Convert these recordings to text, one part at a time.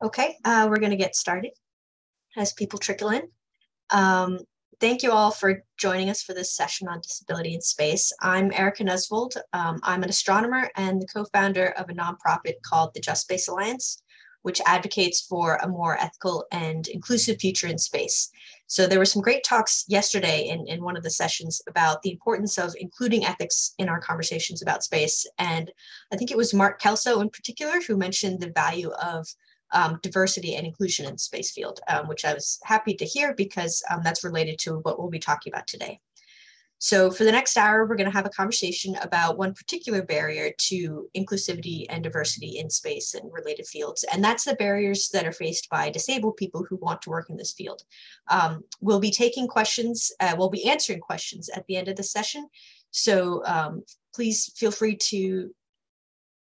Okay, uh, we're going to get started as people trickle in. Um, thank you all for joining us for this session on disability in space. I'm Erika Nesvold. Um, I'm an astronomer and the co-founder of a nonprofit called the Just Space Alliance, which advocates for a more ethical and inclusive future in space. So there were some great talks yesterday in, in one of the sessions about the importance of including ethics in our conversations about space. And I think it was Mark Kelso in particular who mentioned the value of um, diversity and inclusion in the space field, um, which I was happy to hear because um, that's related to what we'll be talking about today. So for the next hour, we're going to have a conversation about one particular barrier to inclusivity and diversity in space and related fields, and that's the barriers that are faced by disabled people who want to work in this field. Um, we'll be taking questions, uh, we'll be answering questions at the end of the session, so um, please feel free to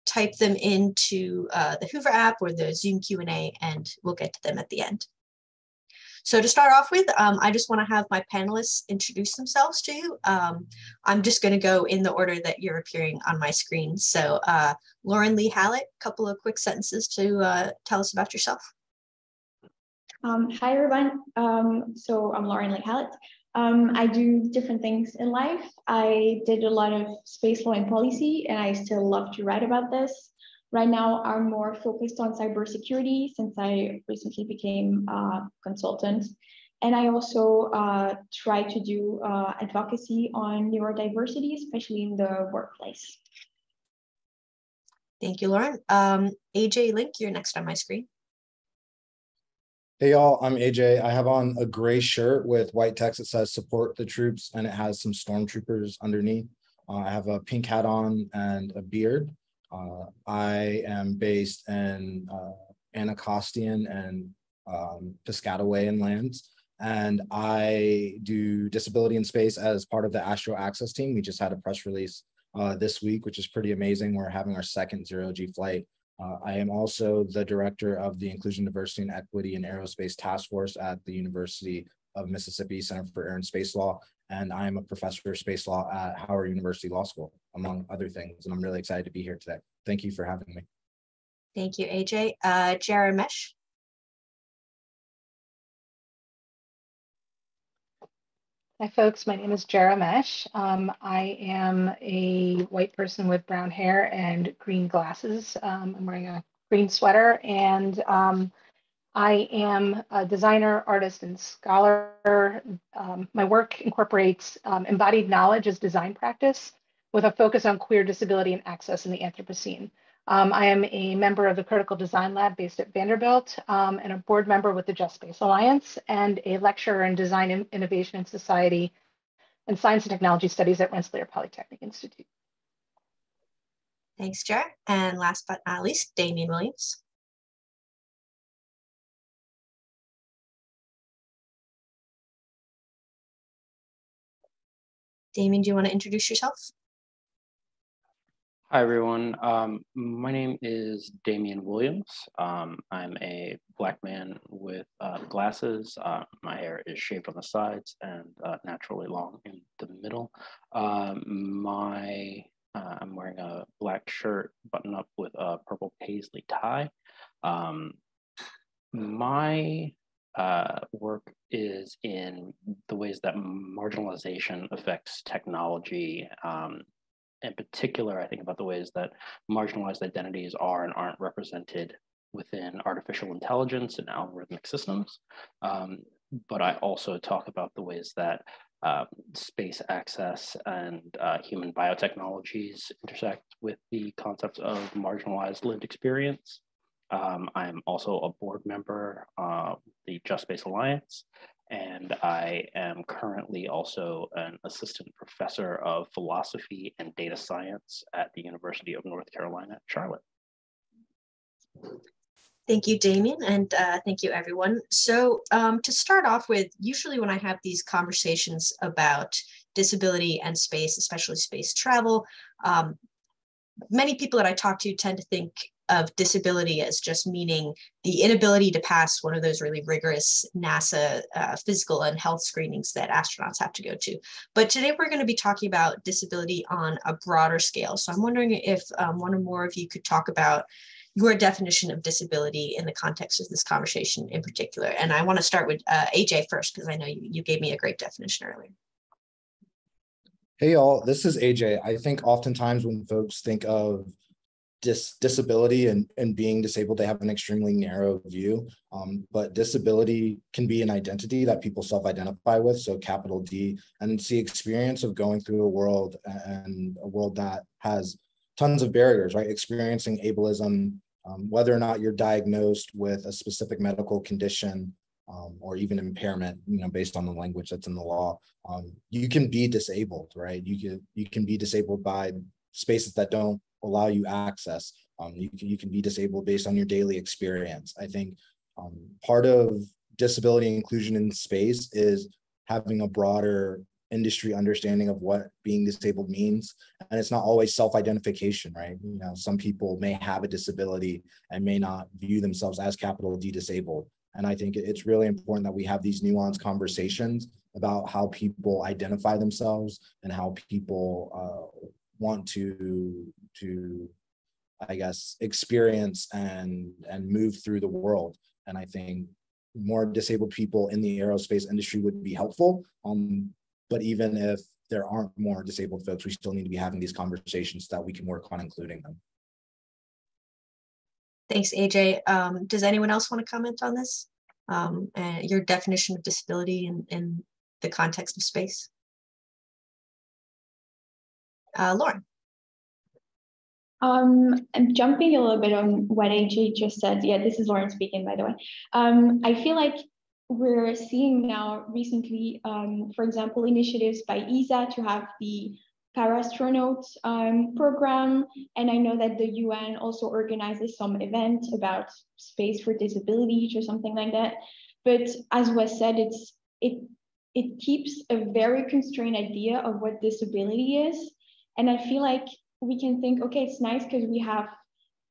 type them into uh, the Whova app or the Zoom Q&A and we'll get to them at the end. So to start off with, um, I just want to have my panelists introduce themselves to you. Um, I'm just going to go in the order that you're appearing on my screen. So uh, Lauren Lee Hallett, a couple of quick sentences to uh, tell us about yourself. Um, hi, everyone. Um, so I'm Lauren Lee Hallett. Um, I do different things in life. I did a lot of space law and policy, and I still love to write about this. Right now, I'm more focused on cybersecurity since I recently became a consultant. And I also uh, try to do uh, advocacy on neurodiversity, especially in the workplace. Thank you, Lauren. Um, AJ Link, you're next on my screen. Hey y'all, I'm AJ. I have on a gray shirt with white text that says support the troops and it has some stormtroopers underneath. Uh, I have a pink hat on and a beard. Uh, I am based in uh, Anacostia and um, Piscataway lands. And I do disability in space as part of the Astro Access team. We just had a press release uh, this week, which is pretty amazing. We're having our second zero G flight uh, I am also the director of the Inclusion, Diversity, and Equity in Aerospace Task Force at the University of Mississippi Center for Air and Space Law, and I am a professor of space law at Howard University Law School, among other things. And I'm really excited to be here today. Thank you for having me. Thank you, AJ. Uh, Moesch. Hi, folks. My name is Jarah Moesch. Um, I am a white person with brown hair and green glasses. Um, I'm wearing a green sweater, and um, I am a designer, artist, and scholar. Um, my work incorporates um, embodied knowledge as design practice with a focus on queer disability and access in the Anthropocene. Um, I am a member of the Critical Design Lab based at Vanderbilt um, and a board member with the Just Space Alliance and a lecturer in Design Innovation and Society and Science and Technology Studies at Rensselaer Polytechnic Institute. Thanks, Jarah. And last but not least, Damien Williams. Damien, do you want to introduce yourself? Hi, everyone. Um, my name is Damien Williams. Um, I'm a black man with uh, glasses. Uh, my hair is shaved on the sides and uh, naturally long in the middle. Um, my uh, I'm wearing a black shirt button up with a purple paisley tie. Um, my uh, work is in the ways that marginalization affects technology um, in particular, I think about the ways that marginalized identities are and aren't represented within artificial intelligence and algorithmic systems. Um, but I also talk about the ways that uh, space access and uh, human biotechnologies intersect with the concepts of marginalized lived experience. Um, I'm also a board member of the Just Space Alliance, and I am currently also an assistant professor of philosophy and data science at the University of North Carolina, at Charlotte. Thank you, Damien, and uh, thank you, everyone. So um, to start off with, usually when I have these conversations about disability and space, especially space travel, um, many people that I talk to tend to think of disability as just meaning the inability to pass one of those really rigorous NASA uh, physical and health screenings that astronauts have to go to. But today we're going to be talking about disability on a broader scale. So I'm wondering if um, one or more of you could talk about your definition of disability in the context of this conversation in particular. And I want to start with uh, AJ first, because I know you, you gave me a great definition earlier. Hey, y'all, this is AJ. I think oftentimes when folks think of dis disability and, and being disabled, they have an extremely narrow view. Um, but disability can be an identity that people self-identify with, so capital D, and it's the experience of going through a world and a world that has tons of barriers, right? Experiencing ableism, um, whether or not you're diagnosed with a specific medical condition um, or even impairment, you know, based on the language that's in the law, um, you can be disabled, right? You can you can be disabled by spaces that don't allow you access. Um, you, can, you can be disabled based on your daily experience. I think um, part of disability inclusion in space is having a broader industry understanding of what being disabled means and it's not always self-identification right you know some people may have a disability and may not view themselves as capital d disabled and i think it's really important that we have these nuanced conversations about how people identify themselves and how people uh, want to to i guess experience and and move through the world. And i think more disabled people in the aerospace industry would be helpful. Um but even if there aren't more disabled folks we still need to be having these conversations that we can work on including them. Thanks aj um, does anyone else want to comment on this? Um, and your definition of disability in, in the context of space? Uh, lauren um, I'm jumping a little bit on what AJ just said. Yeah, this is Lauren speaking, by the way. Um, I feel like we're seeing now recently, um, for example, initiatives by ESA to have the Parastronaut um, program. And I know that the UN also organizes some event about space for disabilities or something like that. But as was said, it's it it keeps a very constrained idea of what disability is. And I feel like we can think, okay, it's nice because we have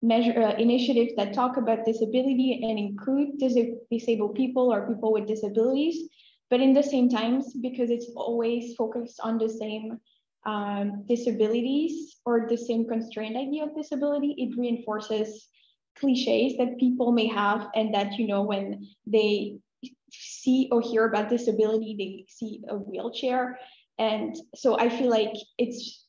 measure uh, initiatives that talk about disability and include dis disabled people or people with disabilities. But in the same times, because it's always focused on the same um, disabilities or the same constrained idea of disability, it reinforces cliches that people may have and that, you know, when they see or hear about disability, they see a wheelchair. And so I feel like it's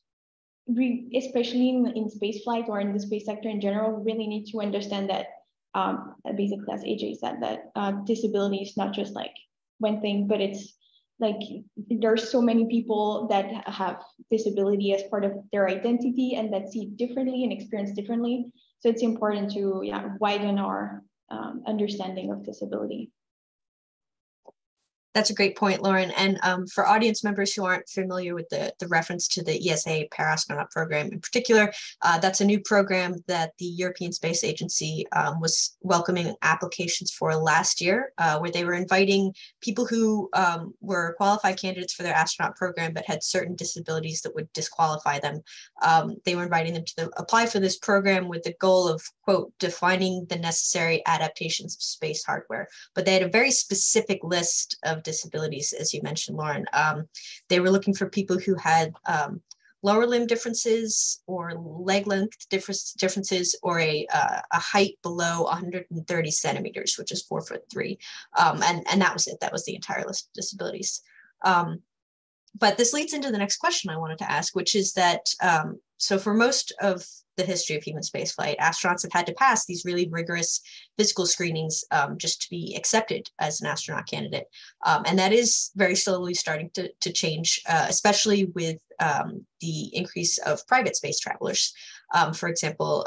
we, especially in, in space flight or in the space sector in general, really need to understand that um, basically, as AJ said, that uh, disability is not just like one thing, but it's like there's so many people that have disability as part of their identity and that see differently and experience differently. So it's important to yeah, widen our um, understanding of disability. That's a great point, Lauren. And um, for audience members who aren't familiar with the, the reference to the ESA Parastronaut program in particular, uh, that's a new program that the European Space Agency um, was welcoming applications for last year, uh, where they were inviting people who um, were qualified candidates for their astronaut program but had certain disabilities that would disqualify them. Um, they were inviting them to the, apply for this program with the goal of, quote, defining the necessary adaptations of space hardware. But they had a very specific list of disabilities, as you mentioned, Lauren. Um, they were looking for people who had um, lower limb differences or leg length difference, differences or a, uh, a height below 130 centimeters, which is four foot three. Um, and, and that was it. That was the entire list of disabilities. Um, but this leads into the next question I wanted to ask, which is that um, so for most of the history of human spaceflight, astronauts have had to pass these really rigorous physical screenings um, just to be accepted as an astronaut candidate. Um, and that is very slowly starting to, to change, uh, especially with um, the increase of private space travelers. Um, for example,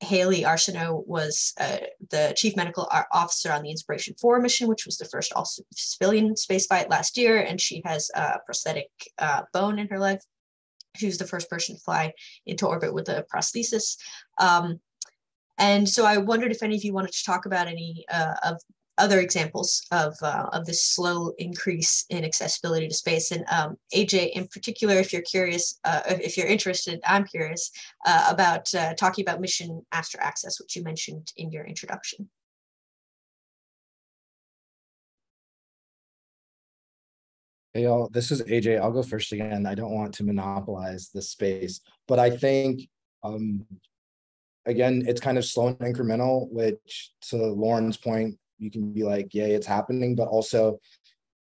Hayley Arceneaux was uh, the chief medical officer on the Inspiration 4 mission, which was the first all civilian spaceflight last year, and she has a prosthetic uh, bone in her leg. She was the first person to fly into orbit with a prosthesis. Um, and so I wondered if any of you wanted to talk about any uh, of other examples of, uh, of this slow increase in accessibility to space. And um, AJ, in particular, if you're curious, uh, if you're interested, I'm curious uh, about uh, talking about Mission Astro Access, which you mentioned in your introduction. Hey y'all, this is AJ. I'll go first again. I don't want to monopolize the space, but I think um, again, it's kind of slow and incremental, which to Lauren's point, you can be like, yay, it's happening, but also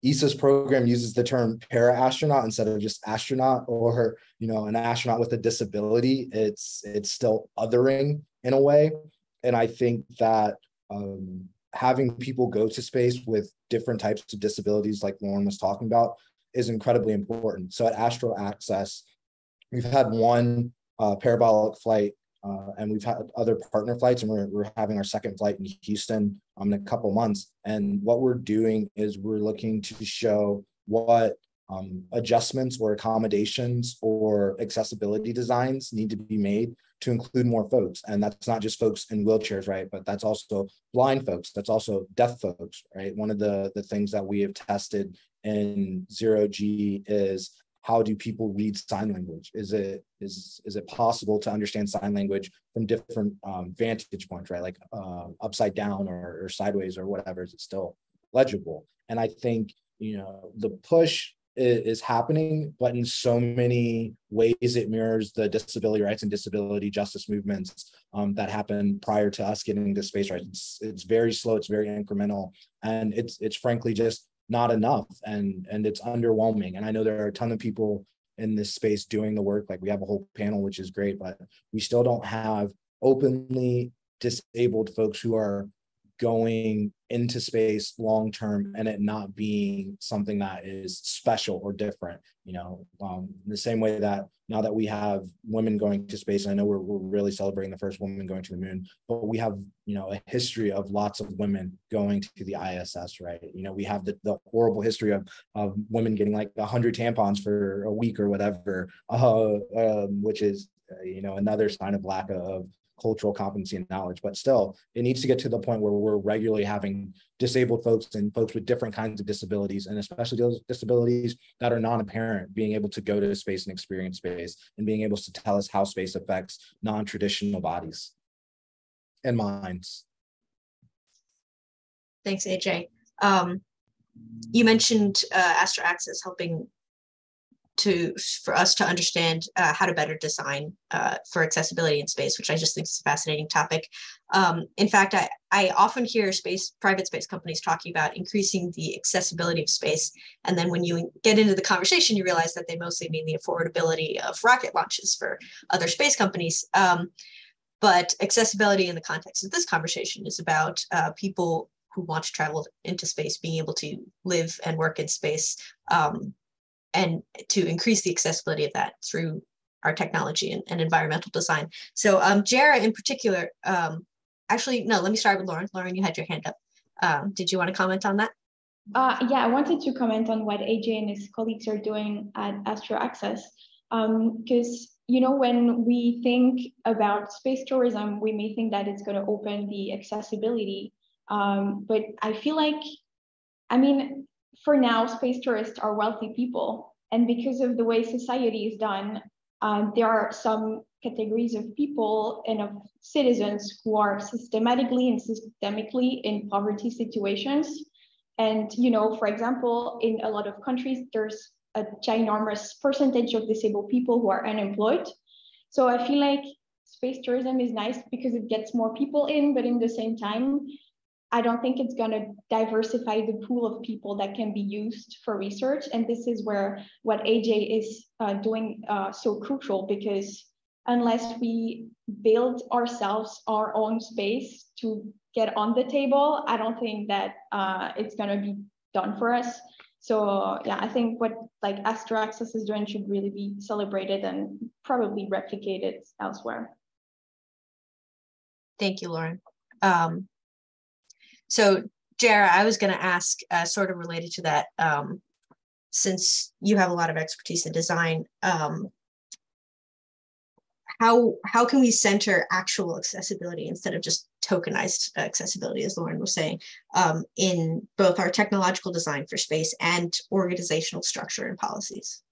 ESA's program uses the term para astronaut instead of just astronaut or you know an astronaut with a disability. It's it's still othering in a way, and I think that um, having people go to space with different types of disabilities, like Lauren was talking about, is incredibly important. So at Astro Access, we've had one uh, parabolic flight uh, and we've had other partner flights and we're, we're having our second flight in Houston um, in a couple months. And what we're doing is we're looking to show what um, adjustments or accommodations or accessibility designs need to be made to include more folks. And that's not just folks in wheelchairs, right? But that's also blind folks. That's also deaf folks, right? One of the, the things that we have tested in zero G is how do people read sign language? Is it is is it possible to understand sign language from different um, vantage points, right? Like uh, upside down or, or sideways or whatever? Is it still legible? And I think you know the push is, happening, but in so many ways it mirrors the disability rights and disability justice movements um, that happened prior to us getting to space rights. It's, it's very slow, it's very incremental, and it's it's frankly just not enough and and it's underwhelming. And i know there are a ton of people in this space doing the work like we have a whole panel which is great but we still don't have openly disabled folks who are going into space long term and it not being something that is special or different you know um, the same way that now that we have women going to space i know we're, we're really celebrating the first woman going to the moon but we have you know a history of lots of women going to the iss right? You know we have the, the horrible history of, of women getting like 100 tampons for a week or whatever uh, um, which is uh, you know another sign of lack of cultural competency and knowledge. But still, it needs to get to the point where we're regularly having disabled folks and folks with different kinds of disabilities, and especially those disabilities that are non-apparent, being able to go to space and experience space, and being able to tell us how space affects non-traditional bodies and minds. Thanks, AJ. Um, you mentioned uh, Astro Access helping to for us to understand uh, how to better design uh, for accessibility in space, which I just think is a fascinating topic. Um, in fact, I, I often hear space private space companies talking about increasing the accessibility of space, and then when you get into the conversation, you realize that they mostly mean the affordability of rocket launches for other space companies. Um, but accessibility in the context of this conversation is about uh, people who want to travel into space being able to live and work in space um, and to increase the accessibility of that through our technology and, and environmental design. So um, JARAH in particular, um, actually, no, let me start with Lauren. Lauren, you had your hand up. Um, did you want to comment on that? Uh, yeah, I wanted to comment on what AJ and his colleagues are doing at Astro Access. Because, um, you know, when we think about space tourism, we may think that it's going to open the accessibility. Um, but I feel like, I mean, for now, space tourists are wealthy people. And because of the way society is done, um, there are some categories of people and of citizens who are systematically and systemically in poverty situations. And, you know, for example, in a lot of countries, there's a ginormous percentage of disabled people who are unemployed. So I feel like space tourism is nice because it gets more people in, but in the same time, I don't think it's going to diversify the pool of people that can be used for research. And this is where what AJ is uh, doing uh, so crucial because unless we build ourselves our own space to get on the table, I don't think that uh, it's going to be done for us. So yeah, I think what like Astro Access is doing should really be celebrated and probably replicated elsewhere. Thank you, Lauren. Um, so, Jarah, I was going to ask, uh, sort of related to that, um, since you have a lot of expertise in design, um, how how can we center actual accessibility instead of just tokenized accessibility, as Lauren was saying, um, in both our technological design for space and organizational structure and policies?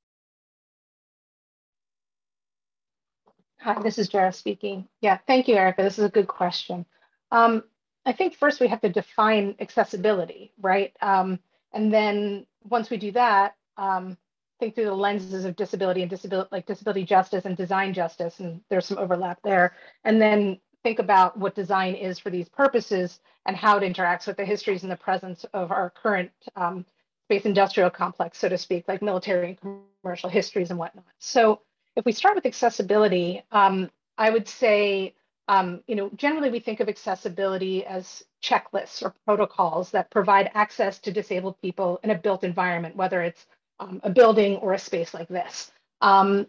Hi, this is Jarah speaking. Yeah, thank you, Erika. This is a good question. Um, I think first we have to define accessibility, right? Um, and then once we do that, um, think through the lenses of disability and disability, like disability justice and design justice, and there's some overlap there. And then think about what design is for these purposes and how it interacts with the histories and the presence of our current um, space industrial complex, so to speak, like military and commercial histories and whatnot. So if we start with accessibility, um, I would say, um, you know, generally we think of accessibility as checklists or protocols that provide access to disabled people in a built environment, whether it's um, a building or a space like this. Um,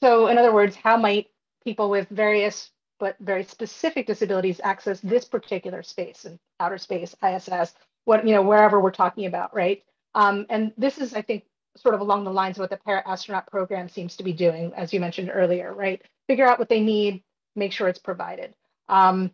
so in other words, how might people with various but very specific disabilities access this particular space and outer space, ISS, what, you know, wherever we're talking about, right? Um, and this is, I think, sort of along the lines of what the para astronaut program seems to be doing, as you mentioned earlier, right? Figure out what they need, make sure it's provided. Um,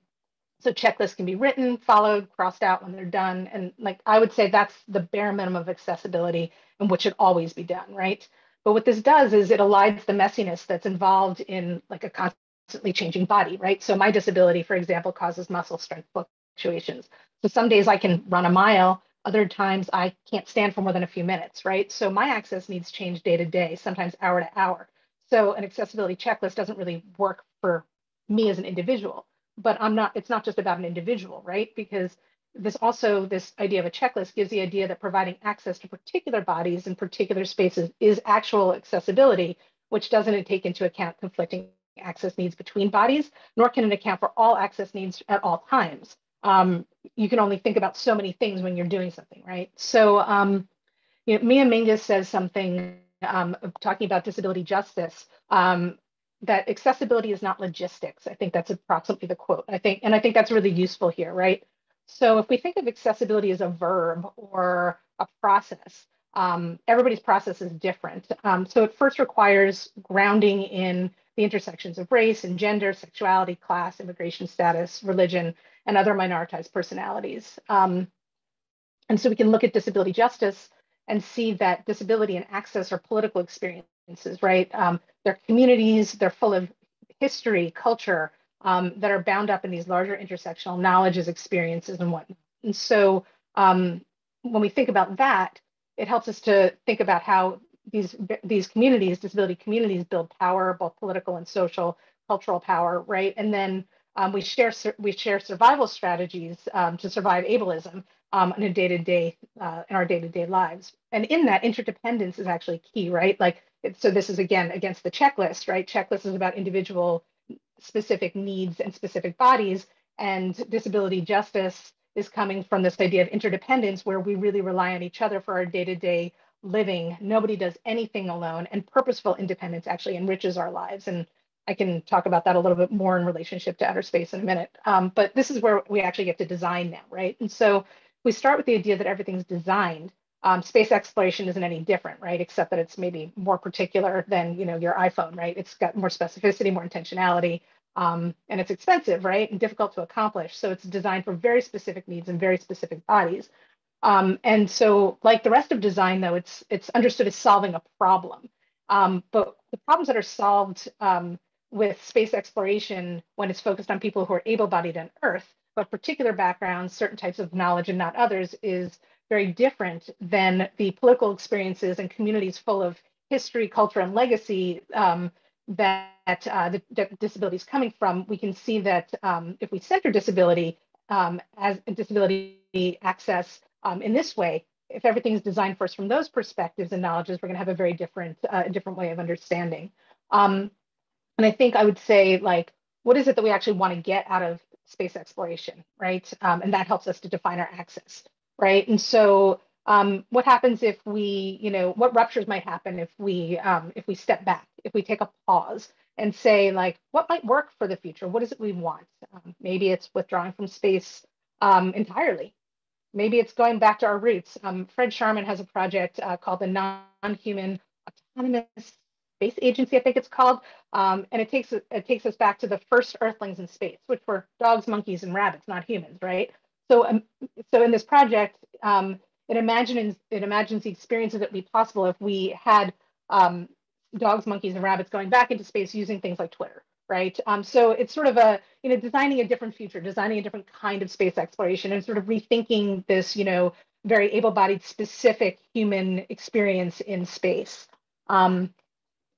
so checklists can be written, followed, crossed out when they're done. And like I would say that's the bare minimum of accessibility and what should always be done, right? But what this does is it elides the messiness that's involved in like a constantly changing body, right? So my disability, for example, causes muscle strength fluctuations. So some days I can run a mile, other times I can't stand for more than a few minutes, right? So my access needs change day to day, sometimes hour to hour. So an accessibility checklist doesn't really work for me as an individual. But I'm not, it's not just about an individual, right? Because this also, this idea of a checklist gives the idea that providing access to particular bodies in particular spaces is actual accessibility, which doesn't take into account conflicting access needs between bodies, nor can it account for all access needs at all times. Um, you can only think about so many things when you're doing something, right? So, um, you know, Mia Mingus says something um, talking about disability justice um, that accessibility is not logistics. I think that's approximately the quote. I think, and I think that's really useful here, right? So if we think of accessibility as a verb or a process, um, everybody's process is different. Um, so it first requires grounding in the intersections of race and gender, sexuality, class, immigration status, religion, and other minoritized personalities. Um, and so we can look at disability justice and see that disability and access are political experiences, right? They're communities, they're full of history, culture, um, that are bound up in these larger intersectional knowledges, experiences, and whatnot. And so um, when we think about that, it helps us to think about how these these communities, disability communities, build power, both political and social, cultural power, right? And then um, we share we share survival strategies um, to survive ableism um, in a day to day uh, in our day to day lives. And in that, interdependence is actually key, right? Like, so this is again against the checklist, right? Checklist is about individual specific needs and specific bodies. And disability justice is coming from this idea of interdependence where we really rely on each other for our day to day living. Nobody does anything alone, and purposeful independence actually enriches our lives. And I can talk about that a little bit more in relationship to outer space in a minute. Um, but this is where we actually get to design now, right? And so we start with the idea that everything's designed. Um, space exploration isn't any different, right? Except that it's maybe more particular than you know your iPhone, right? It's got more specificity, more intentionality, um, and it's expensive, right? And difficult to accomplish. So it's designed for very specific needs and very specific bodies. Um, and so, like the rest of design, though, it's it's understood as solving a problem. Um, but the problems that are solved um, with space exploration, when it's focused on people who are able-bodied on Earth, but particular backgrounds, certain types of knowledge, and not others, is very different than the political experiences and communities full of history, culture, and legacy um, that uh, the, disability is coming from, we can see that um, if we center disability um, as disability access um, in this way, if everything is designed for us from those perspectives and knowledges, we're going to have a very different, uh, different way of understanding. Um, and I think I would say, like, what is it that we actually want to get out of space exploration, right? Um, and that helps us to define our access, right? And so um, what happens if we, you know, what ruptures might happen if we um, if we step back, if we take a pause and say like, what might work for the future? What is it we want? Um, maybe it's withdrawing from space um, entirely. Maybe it's going back to our roots. Um, Fred Sharman has a project uh, called the Non-Human Autonomous Space Agency, I think it's called, um, and it takes it takes us back to the first Earthlings in space, which were dogs, monkeys, and rabbits, not humans, right? So, so in this project, um, it imagines it imagines the experiences that would be possible if we had um, dogs, monkeys, and rabbits going back into space using things like Twitter, right? Um, so it's sort of a you know designing a different future, designing a different kind of space exploration, and sort of rethinking this you know very able-bodied specific human experience in space. Um,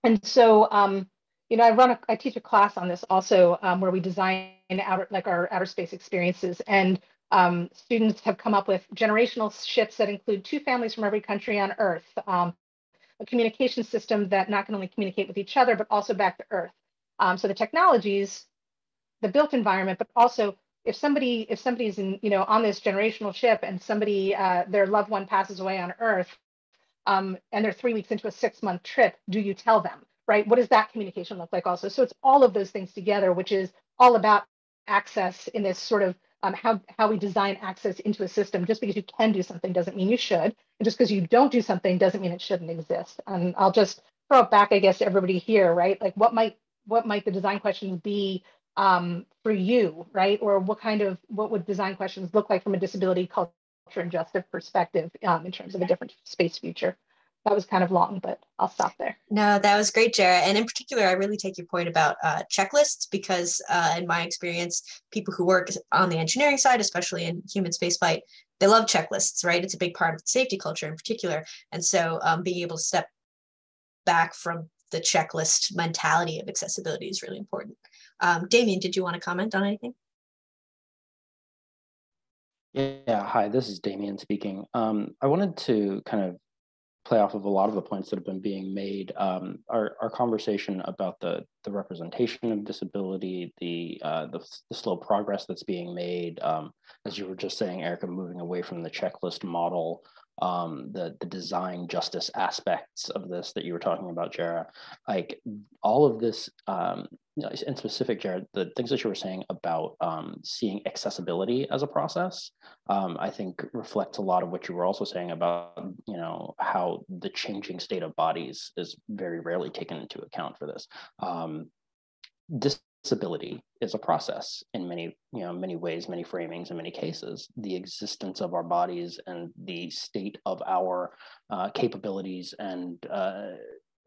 and so um, you know, I run a, I teach a class on this also um, where we design outer, like our outer space experiences. And um, students have come up with generational shifts that include two families from every country on Earth, um, a communication system that not can only communicate with each other, but also back to Earth. Um, so the technologies, the built environment, but also if somebody if somebody's in you know on this generational ship and somebody uh, their loved one passes away on Earth, um, and they're three weeks into a six month trip, do you tell them? right? What does that communication look like also? So it's all of those things together, which is all about access in this sort of um, how, how we design access into a system. Just because you can do something doesn't mean you should. And just because you don't do something doesn't mean it shouldn't exist. And I'll just throw it back, I guess, to everybody here, right? Like what might what might the design questions be um, for you, right? Or what kind of what would design questions look like from a disability culture and justice perspective um, in terms of a different space future? That was kind of long, but I'll stop there. No, that was great, Jarah. And in particular, I really take your point about uh, checklists because, uh, in my experience, people who work on the engineering side, especially in human spaceflight, they love checklists, right? It's a big part of the safety culture in particular. And so, um, being able to step back from the checklist mentality of accessibility is really important. Um, Damien, did you want to comment on anything? Yeah, hi, this is Damien speaking. Um, I wanted to kind of play off of a lot of the points that have been being made. Um, our, our conversation about the, the representation of disability, the, uh, the, the, slow progress that's being made, um, as you were just saying, Erika, moving away from the checklist model, um, the, the design justice aspects of this that you were talking about, Jarah, like all of this um, in specific, Jarah, the things that you were saying about um, seeing accessibility as a process, um, I think reflects a lot of what you were also saying about, you know, how the changing state of bodies is very rarely taken into account for this. Um, disability is a process in many, you know, many ways, many framings, in many cases. The existence of our bodies and the state of our uh, capabilities and uh,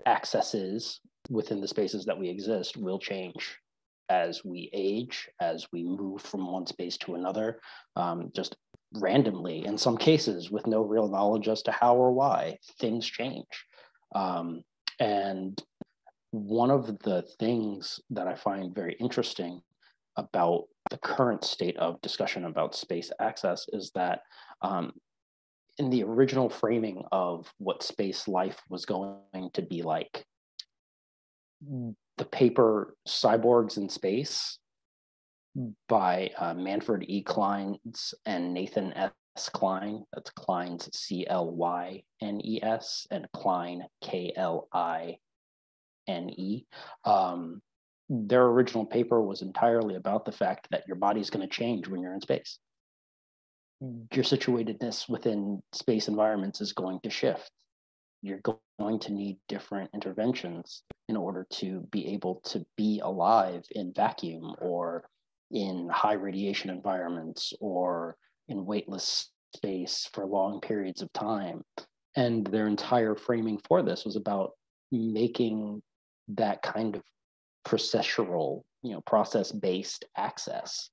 accesses within the spaces that we exist will change as we age, as we move from one space to another, um, just randomly, in some cases, with no real knowledge as to how or why, things change. Um, and one of the things that I find very interesting about the current state of discussion about space access is that um, in the original framing of what space life was going to be like the paper Cyborgs in Space by uh, Manfred E. Clynes and Nathan S. Kline. That's Clynes, C L Y N E S, and Kline K L I N E. Um, their original paper was entirely about the fact that your body's going to change when you're in space. Your situatedness within space environments is going to shift you're going to need different interventions in order to be able to be alive in vacuum or in high radiation environments or in weightless space for long periods of time. And their entire framing for this was about making that kind of processual, you know, process-based access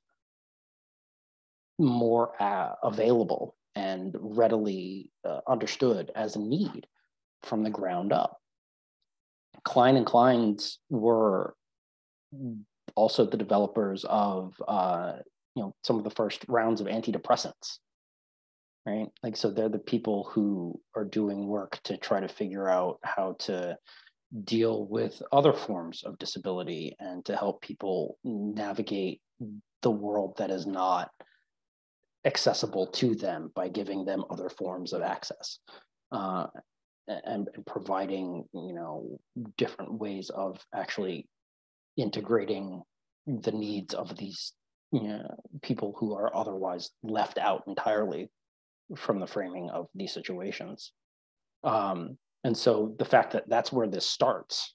more uh, available and readily uh, understood as a need from the ground up. Kline and Kline's were also the developers of uh, you know some of the first rounds of antidepressants, right? Like so, they're the people who are doing work to try to figure out how to deal with other forms of disability and to help people navigate the world that is not accessible to them by giving them other forms of access. Uh, and, and providing you know different ways of actually integrating the needs of these you know, people who are otherwise left out entirely from the framing of these situations. Um, and so the fact that that's where this starts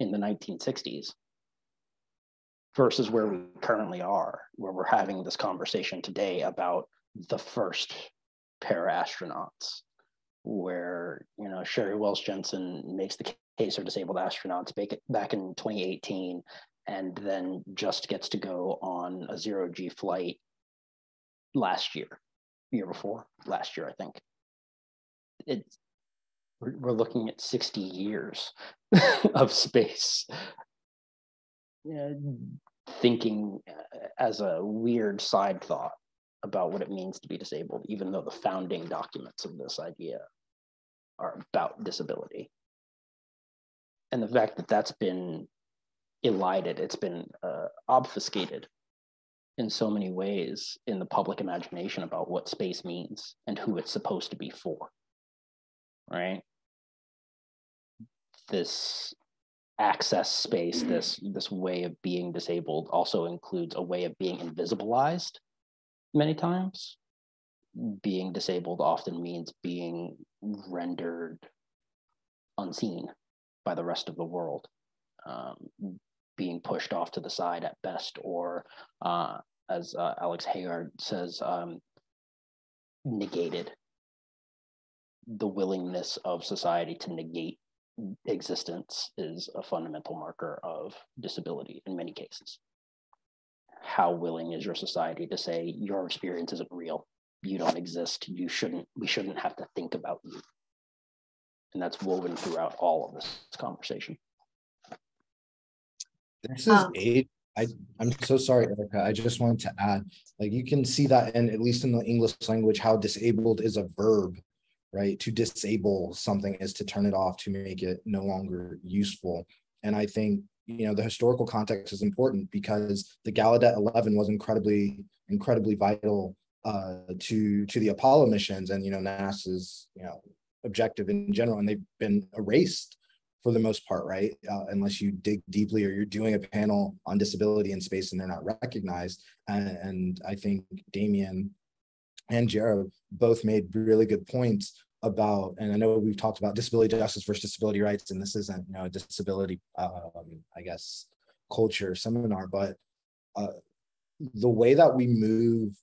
in the 1960s versus where we currently are, where we're having this conversation today about the first para astronauts where you know Sheri Wells-Jensen makes the case for disabled astronauts back in 2018, and then just gets to go on a zero G flight last year, year before last year, I think. It's we're looking at 60 years of space thinking uh, as a weird side thought about what it means to be disabled, even though the founding documents of this idea are about disability. And the fact that that's been elided, it's been uh, obfuscated in so many ways in the public imagination about what space means and who it's supposed to be for, right? This access space, this, this way of being disabled also includes a way of being invisibilized many times. Being disabled often means being rendered unseen by the rest of the world, um, being pushed off to the side at best, or uh, as uh, Alex Haagaard says, um, negated. The willingness of society to negate existence is a fundamental marker of disability in many cases how willing is your society to say your experience isn't real you don't exist you shouldn't we shouldn't have to think about you and that's woven throughout all of this conversation this is um, eight I, I'm so sorry, Erika. I just wanted to add, like you can see that in at least in the English language, how disabled is a verb, right? To disable something is to turn it off to make it no longer useful. And I think you know the historical context is important because the Gallaudet 11 was incredibly incredibly vital uh, to to the Apollo missions and you know NASA's you know objective in general, and they've been erased for the most part, right? Uh, unless you dig deeply or you're doing a panel on disability in space and they're not recognized. And, and I think Damien and Jarah both made really good points about, and I know we've talked about disability justice versus disability rights, and this isn't, you know, a disability, um, I guess, culture seminar, but uh, the way that we move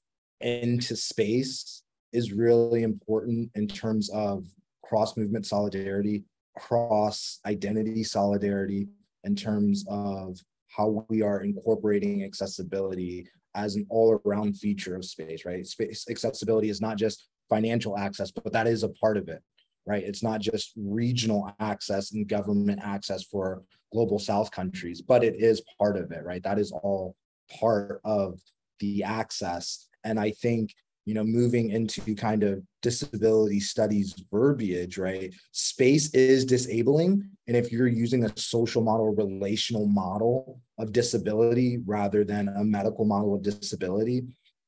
into space is really important in terms of cross movement solidarity, cross identity solidarity, in terms of how we are incorporating accessibility as an all around feature of space, right? Space accessibility is not just financial access, but that is a part of it, right? It's not just regional access and government access for global South countries, but it is part of it, right? That is all part of the access. And I think, you know, moving into kind of disability studies verbiage, right? Space is disabling. And if you're using a social model, relational model of disability rather than a medical model of disability,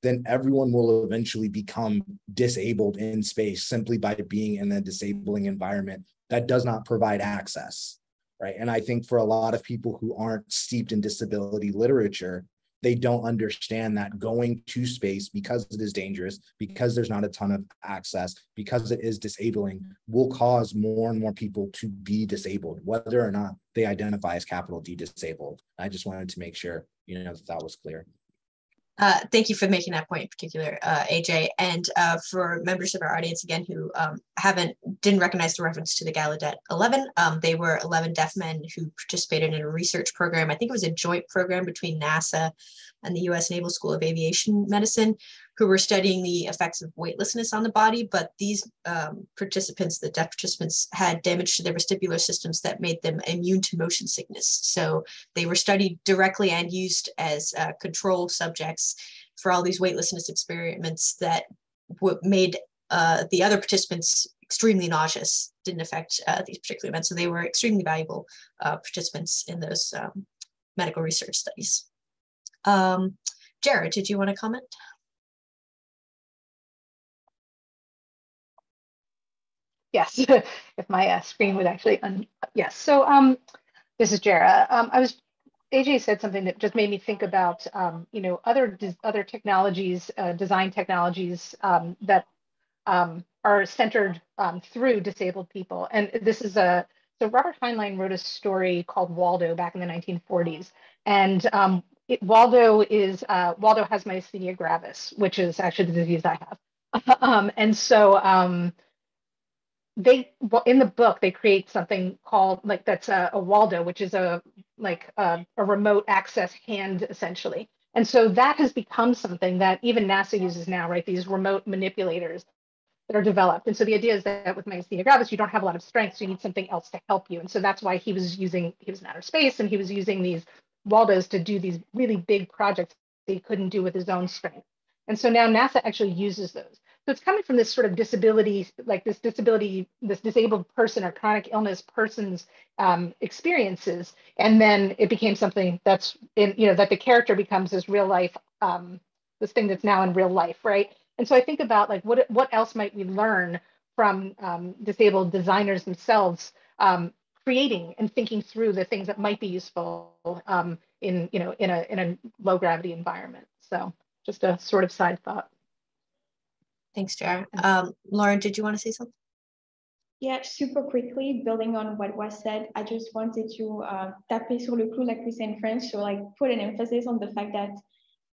then everyone will eventually become disabled in space simply by being in a disabling environment that does not provide access right? And i think for a lot of people who aren't steeped in disability literature they don't understand that going to space because it is dangerous because there's not a ton of access because it is disabling will cause more and more people to be disabled whether or not they identify as capital d disabled. I just wanted to make sure you know that, that was clear uh, thank you for making that point in particular, uh, AJ. And uh, for members of our audience again who um, haven't didn't recognize the reference to the Gallaudet 11, um, they were 11 deaf men who participated in a research program. I think it was a joint program between NASA and the U.S. Naval School of Aviation Medicine, who were studying the effects of weightlessness on the body. But these um, participants, the deaf participants, had damage to their vestibular systems that made them immune to motion sickness. So they were studied directly and used as uh, control subjects for all these weightlessness experiments that made uh, the other participants extremely nauseous, didn't affect uh, these particular events. So they were extremely valuable uh, participants in those um, medical research studies. Um, Jarah, did you want to comment? Yes, if my uh, screen would actually, yes. So um, this is Jarah. Um, I was, AJ said something that just made me think about, um, you know, other other technologies, uh, design technologies um, that um, are centered through disabled people. And this is a, so Robert Heinlein wrote a story called Waldo back in the 1940s. And um, it, Waldo is uh, Waldo has myasthenia gravis, which is actually the disease I have. um, and so um, they in the book they create something called like that's a, a Waldo, which is a like a, a, remote access hand essentially. And so that has become something that even NASA uses now, right? These remote manipulators that are developed. And so the idea is that with myasthenia gravis, you don't have a lot of strength, so you need something else to help you. And so that's why he was using he was in outer space and he was using these Waldo's to do these really big projects he couldn't do with his own strength. And so now NASA actually uses those. So it's coming from this sort of disability, like this disability, this disabled person or chronic illness person's um, experiences, and then it became something that's in, you know, that the character becomes this real life, um, this thing that's now in real life, right? And so I think about like what what else might we learn from um, disabled designers themselves um, creating and thinking through the things that might be useful um, in you know in a in a low gravity environment. So just a sort of side thought. Thanks, Jar. Um, Lauren, did you want to say something? Yeah, super quickly, building on what was said, I just wanted to uh, taper sur le clou, like we say in French, so like put an emphasis on the fact that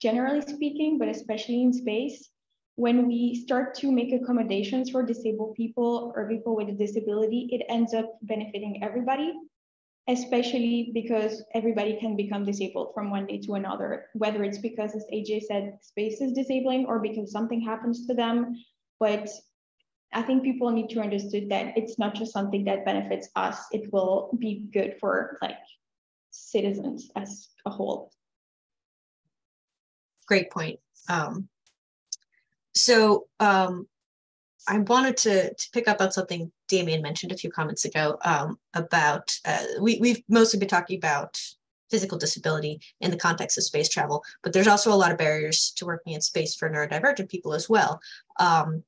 generally speaking, but especially in space, when we start to make accommodations for disabled people or people with a disability, it ends up benefiting everybody especially because everybody can become disabled from one day to another, whether it's because, as AJ said, space is disabling or because something happens to them. But I think people need to understand that it's not just something that benefits us, it will be good for like citizens as a whole. Great point. Um, so um, I wanted to, to pick up on something Damien mentioned a few comments ago um, about, uh, we, we've mostly been talking about physical disability in the context of space travel, but there's also a lot of barriers to working in space for neurodivergent people as well. Um,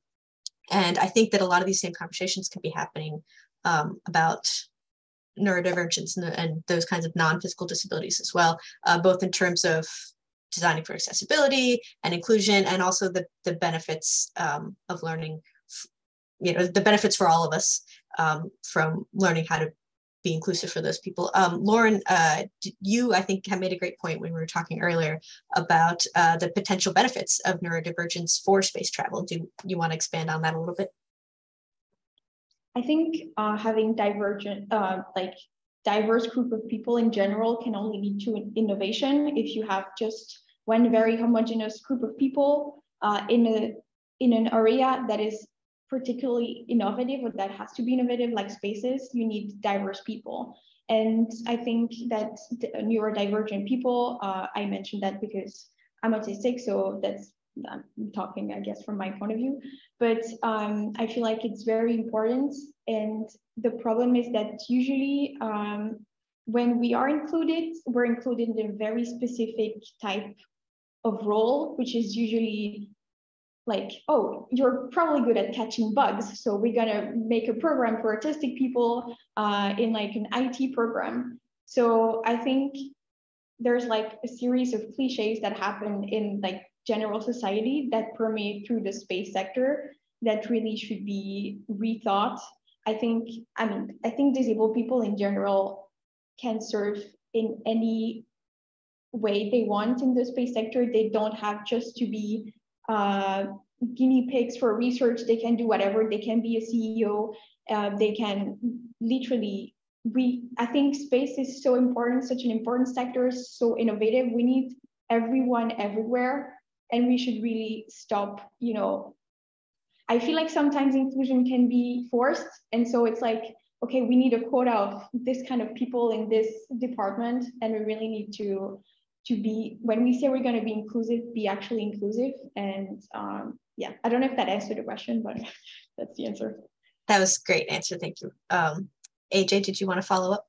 and I think that a lot of these same conversations can be happening um, about neurodivergence and, and, those kinds of non-physical disabilities as well, uh, both in terms of designing for accessibility and inclusion, and also the, the benefits um, of learning you know the benefits for all of us um, from learning how to be inclusive for those people. Um, Lauren, uh, you I think have made a great point when we were talking earlier about uh, the potential benefits of neurodivergence for space travel. Do you want to expand on that a little bit? I think uh, having divergent, uh, like diverse group of people in general can only lead to innovation. If you have just one very homogeneous group of people uh, in a in an area that is particularly innovative or that has to be innovative like spaces you need diverse people and i think that neurodivergent people uh, i mentioned that because i'm autistic so that's i'm talking i guess from my point of view but um, i feel like it's very important and the problem is that usually um, when we are included we're included in a very specific type of role which is usually like, oh, you're probably good at catching bugs. So we're gonna make a program for autistic people uh, in like an IT program. So I think there's like a series of cliches that happen in like general society that permeate through the space sector that really should be rethought. I think, I mean, I think disabled people in general can serve in any way they want in the space sector. They don't have just to be uh, guinea pigs for research. They can do whatever. They can be a CEO. Uh, they can literally. We, I think space is so important, such an important sector, so innovative. We need everyone everywhere, and we should really stop. You know, I feel like sometimes inclusion can be forced, and so it's like, okay, we need a quota of this kind of people in this department, and we really need to to be when we say we're going to be inclusive be actually inclusive. And um, yeah i don't know if that answered the question but that's the answer. That was great answer. Thank you. Um, aj did you want to follow up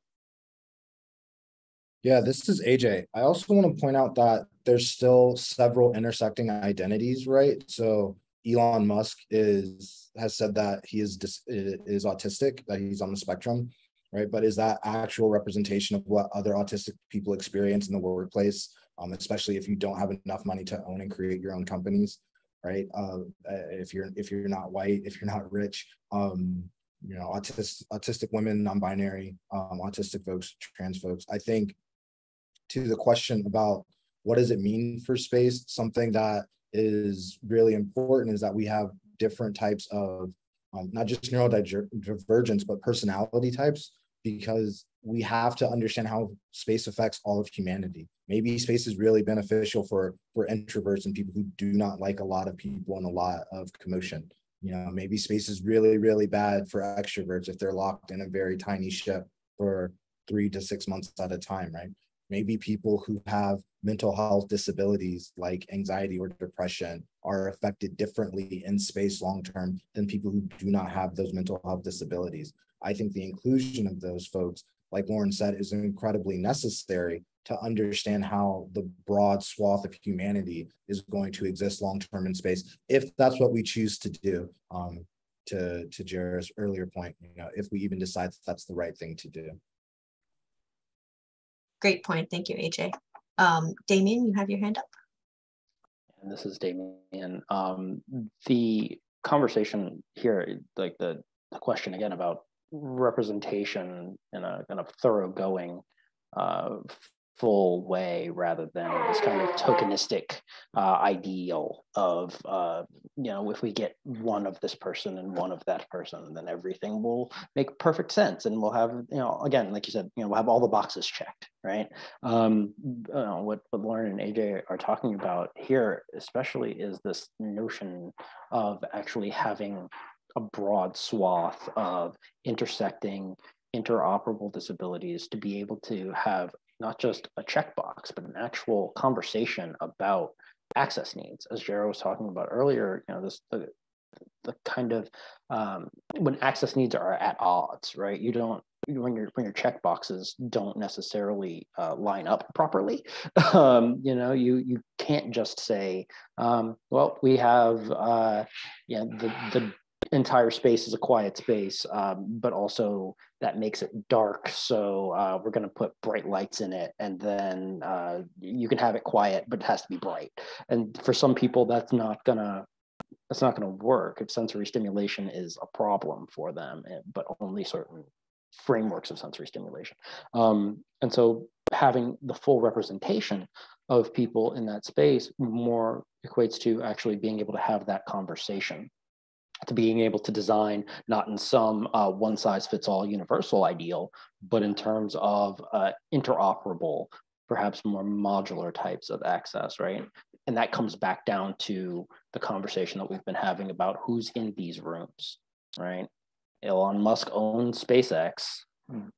yeah this is aj i also want to point out that there's still several intersecting identities right so elon musk is has said that he is is autistic that he's on the spectrum right? But is that actual representation of what other autistic people experience in the workplace, um, especially if you don't have enough money to own and create your own companies, right? Uh, if you're if you're not white, if you're not rich, um, you know, autistic autistic women, non-binary, um, autistic folks, trans folks. I think to the question about what does it mean for space, something that is really important is that we have different types of um, not just neurodivergence, but personality types, because we have to understand how space affects all of humanity. Maybe space is really beneficial for for introverts and people who do not like a lot of people and a lot of commotion. You know, maybe space is really, really bad for extroverts if they're locked in a very tiny ship for three to six months at a time, right? Maybe people who have mental health disabilities like anxiety or depression are affected differently in space long term than people who do not have those mental health disabilities. I think the inclusion of those folks, like Lauren said, is incredibly necessary to understand how the broad swath of humanity is going to exist long term in space, if that's what we choose to do. Um, to to Jarah's earlier point, you know, if we even decide that that's the right thing to do. Great point. Thank you, AJ. Um, Damien, you have your hand up. And this is Damien. Um, the conversation here, like the, the question again about representation in a kind of thoroughgoing uh, full way rather than this kind of tokenistic uh, ideal of uh, you know if we get one of this person and one of that person then everything will make perfect sense and we'll have you know again like you said you know we'll have all the boxes checked right? Um, what, what lauren and aj are talking about here especially is this notion of actually having a broad swath of intersecting interoperable disabilities to be able to have not just a checkbox, but an actual conversation about access needs. As Jarah was talking about earlier, you know, this the the kind of um, when access needs are at odds, right? You don't when your when your check boxes don't necessarily uh, line up properly. Um, you know, you you can't just say, um, well, we have uh, yeah the the entire space is a quiet space, um, but also that makes it dark. So uh, we're going to put bright lights in it, and then uh, you can have it quiet, but it has to be bright. And for some people, that's not gonna that's not going to work if sensory stimulation is a problem for them, eh, but only certain frameworks of sensory stimulation. Um, and so having the full representation of people in that space more equates to actually being able to have that conversation to being able to design not in some uh, one size fits all universal ideal, but in terms of uh, interoperable, perhaps more modular types of access, right? And that comes back down to the conversation that we've been having about who's in these rooms, right? Elon Musk owns SpaceX,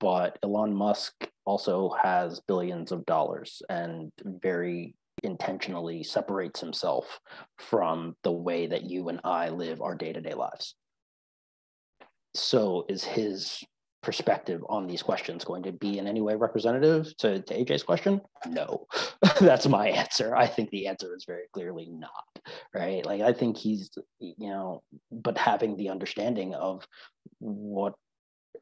but Elon Musk also has billions of dollars and very intentionally separates himself from the way that you and I live our day to day lives. So, is his perspective on these questions going to be in any way representative to, to AJ's question? No, that's my answer. I think the answer is very clearly not, right? Like, I think he's, you know, but having the understanding of what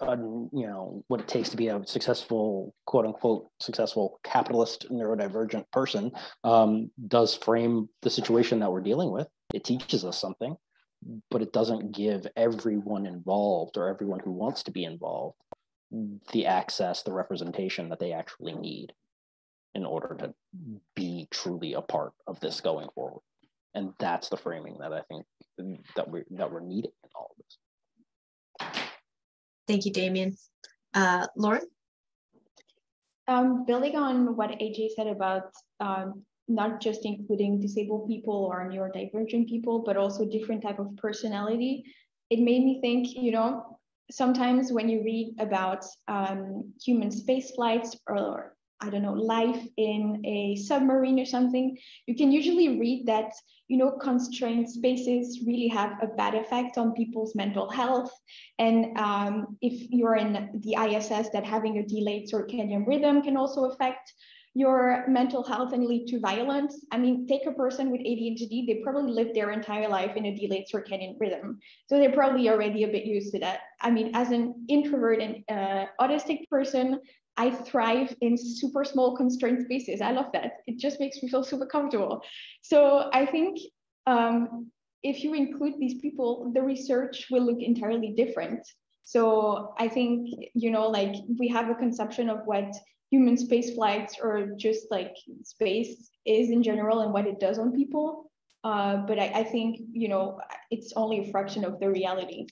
you know what it takes to be a successful quote unquote successful capitalist neurodivergent person um, does frame the situation that we're dealing with. It teaches us something but it doesn't give everyone involved or everyone who wants to be involved the access the representation that they actually need in order to be truly a part of this going forward. And that's the framing that i think that we that we're needing in all of this Thank you, Damien. Uh, Lauren? Um, building on what AJ said about um, not just including disabled people or neurodivergent people, but also different type of personality, it made me think, you know, sometimes when you read about um, human space flights or I don't know, life in a submarine or something, you can usually read that, you know, constrained spaces really have a bad effect on people's mental health. And um, if you're in the ISS, that having a delayed circadian rhythm can also affect your mental health and lead to violence. I mean, take a person with ADHD, they probably live their entire life in a delayed circadian rhythm. So they're probably already a bit used to that. I mean, as an introvert and uh, autistic person, I thrive in super small constrained spaces. I love that. It just makes me feel super comfortable. So I think um, if you include these people, the research will look entirely different. So I think, you know, like we have a conception of what human space flights or just like space is in general and what it does on people. Uh, but I, I think, you know, it's only a fraction of the reality.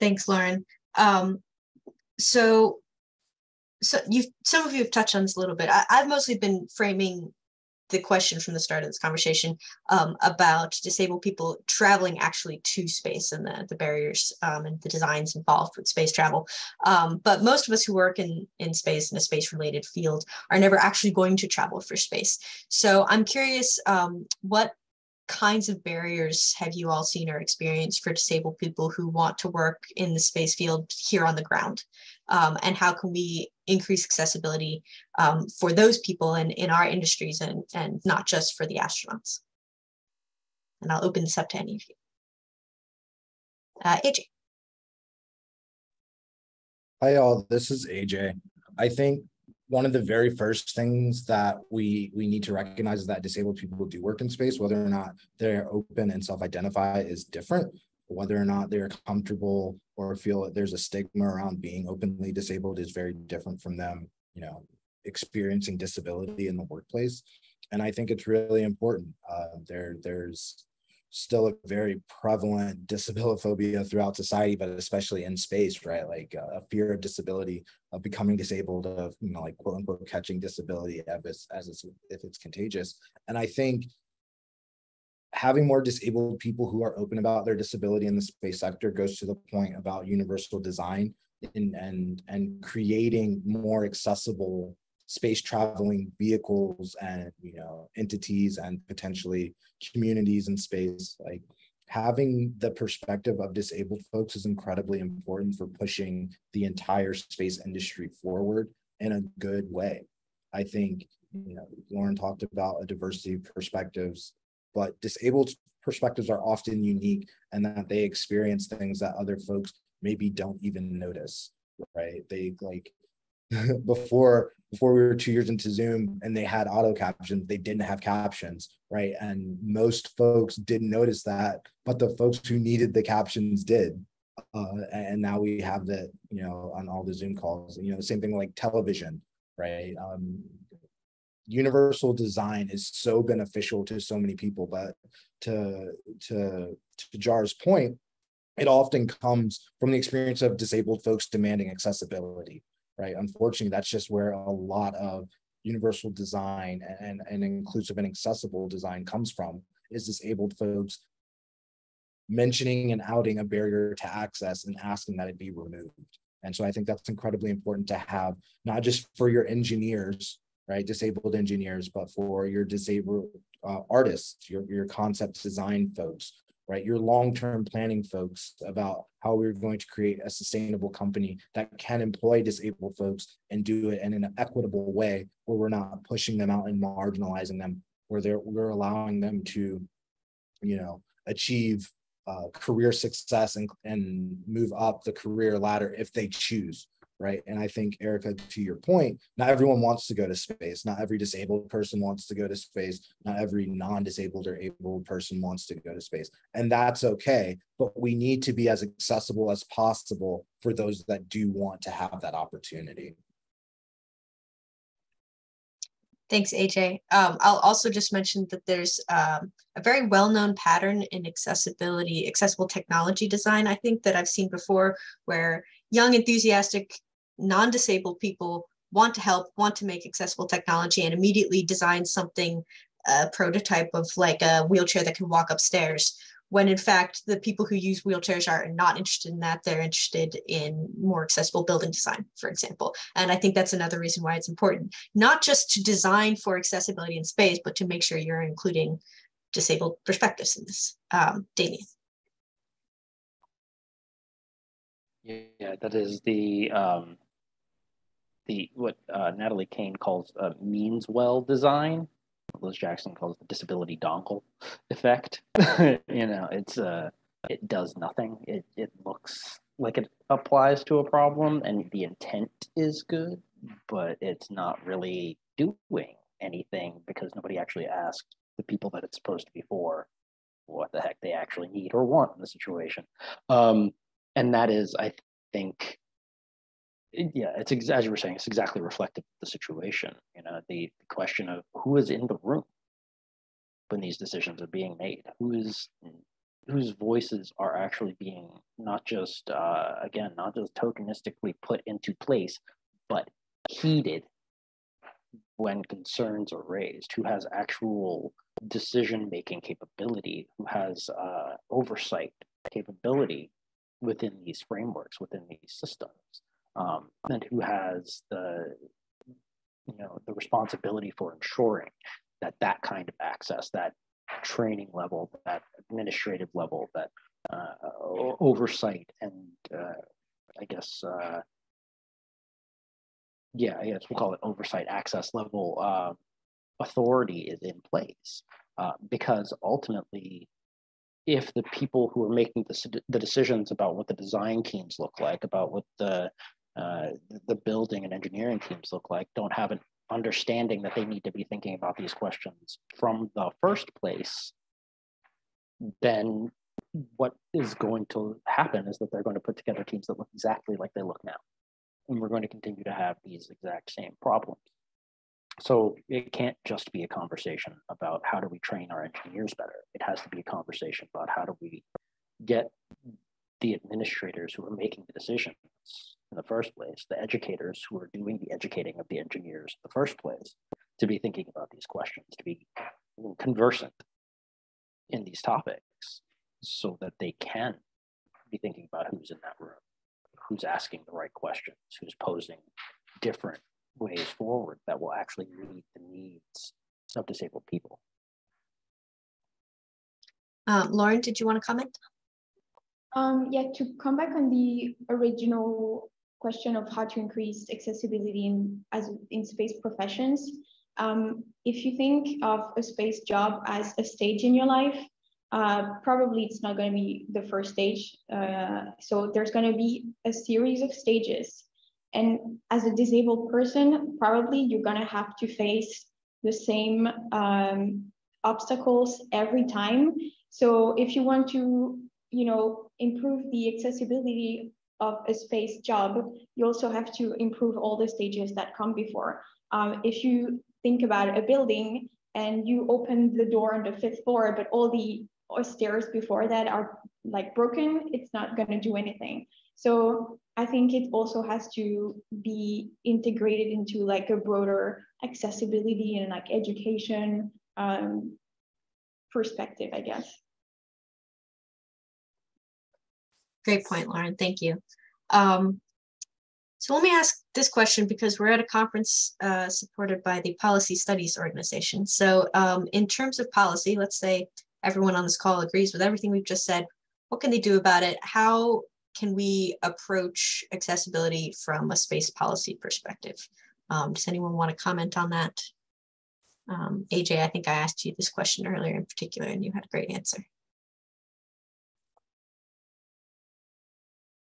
Thanks, Lauren. Um, so, so you some of you have touched on this a little bit. I, I've mostly been framing the question from the start of this conversation um, about disabled people traveling actually to space and the, the barriers um, and the designs involved with space travel. Um, but most of us who work in, in space in a space related field are never actually going to travel for space. So I'm curious um, what kinds of barriers have you all seen or experienced for disabled people who want to work in the space field here on the ground? Um, and how can we increase accessibility um, for those people in, in our industries and, and not just for the astronauts? And I'll open this up to any of you. Uh, AJ. Hi, all. This is AJ. I think one of the very first things that we we need to recognize is that disabled people do work in space. Whether or not they're open and self-identify is different. Whether or not they're comfortable or feel that there's a stigma around being openly disabled is very different from them you know experiencing disability in the workplace. And i think it's really important. Uh, there there's still a very prevalent disability phobia throughout society, but especially in space, right? Like uh, a fear of disability, of becoming disabled, of you know, like quote unquote catching disability as as it's if it's contagious. And I think having more disabled people who are open about their disability in the space sector goes to the point about universal design and and and creating more accessible space traveling vehicles and you know entities and potentially communities in space. Like having the perspective of disabled folks is incredibly important for pushing the entire space industry forward in a good way. I think you know lauren talked about a diversity of perspectives but disabled perspectives are often unique and that they experience things that other folks maybe don't even notice right? They like before before we were two years into Zoom and they had auto captions, they didn't have captions, right? And most folks didn't notice that, but the folks who needed the captions did. Uh, and now we have that, you know, on all the Zoom calls. You know, the same thing like television, right? Um, universal design is so beneficial to so many people, but to to to Jar's point, it often comes from the experience of disabled folks demanding accessibility right? Unfortunately, that's just where a lot of universal design and, and inclusive and accessible design comes from is disabled folks mentioning and outing a barrier to access and asking that it be removed. And so I think that's incredibly important to have, not just for your engineers, right, disabled engineers, but for your disabled uh, artists, your, your concept design folks, right? Your long-term planning folks about how we're going to create a sustainable company that can employ disabled folks and do it in an equitable way where we're not pushing them out and marginalizing them, where they're we're allowing them to, you know, achieve uh, career success and, and move up the career ladder if they choose, right? And I think, Erika, to your point, not everyone wants to go to space. Not every disabled person wants to go to space. Not every non disabled or able person wants to go to space. And that's okay. But we need to be as accessible as possible for those that do want to have that opportunity. Thanks, AJ. Um, I'll also just mention that there's um, a very well-known pattern in accessibility, accessible technology design, I think that I've seen before, where young, enthusiastic non-disabled people want to help, want to make accessible technology and immediately design something, a prototype of like a wheelchair that can walk upstairs. When in fact, the people who use wheelchairs are not interested in that. They're interested in more accessible building design, for example. And I think that's another reason why it's important, not just to design for accessibility in space, but to make sure you're including disabled perspectives in this. Um, Damien. Yeah, that is the um, the what uh, Natalie Kane calls uh, means well design. Liz Jackson calls the disability dongle effect. you know, it's uh, it does nothing. It it looks like it applies to a problem, and the intent is good, but it's not really doing anything because nobody actually asked the people that it's supposed to be for what the heck they actually need or want in the situation. Um, and that is, I think, yeah, it's ex- as you were saying, it's exactly reflective of the situation. You know, the, question of who is in the room when these decisions are being made, who is whose voices are actually being not just uh, again not just tokenistically put into place, but heeded when concerns are raised, who has actual decision making capability, who has uh, oversight capability within these frameworks, within these systems, um, and who has the you know the responsibility for ensuring that that kind of access, that training level, that administrative level, that uh, oversight, and uh, I guess uh, yeah, I guess we'll call it oversight access level uh, authority is in place. Uh, because ultimately, if the people who are making the, the decisions about what the design teams look like, about what the uh, the building and engineering teams look like, don't have an understanding that they need to be thinking about these questions from the first place, then what is going to happen is that they're going to put together teams that look exactly like they look now and we're going to continue to have these exact same problems. So it can't just be a conversation about how do we train our engineers better. It has to be a conversation about how do we get the administrators who are making the decisions in the first place, the educators who are doing the educating of the engineers in the first place, to be thinking about these questions, to be conversant in these topics so that they can be thinking about who's in that room who's asking the right questions, who's posing different ways forward that will actually meet the needs of disabled people. Um, Lauren, did you want to comment? Um, yeah, to come back on the original question of how to increase accessibility in as in space professions. Um, if you think of a space job as a stage in your life, uh, probably it's not going to be the first stage. Uh, so there's going to be a series of stages. And as a disabled person, probably you're to have to face the same um, obstacles every time. So if you want to, you know, improve the accessibility of a space job, you also have to improve all the stages that come before. Um, if you think about a building and you open the door on the fifth floor, but all the stairs before that are like broken, it's not going to do anything. So I think it also has to be integrated into like a broader accessibility and like education um, perspective, I guess. Great point, Lauren. Thank you. Um, so let me ask this question because we're at a conference uh, supported by the Policy Studies Organization. So um, in terms of policy, let's say everyone on this call agrees with everything we've just said. What can they do about it? How can we approach accessibility from a space policy perspective? Um, does anyone want to comment on that? Um, AJ, I think I asked you this question earlier in particular, and you had a great answer.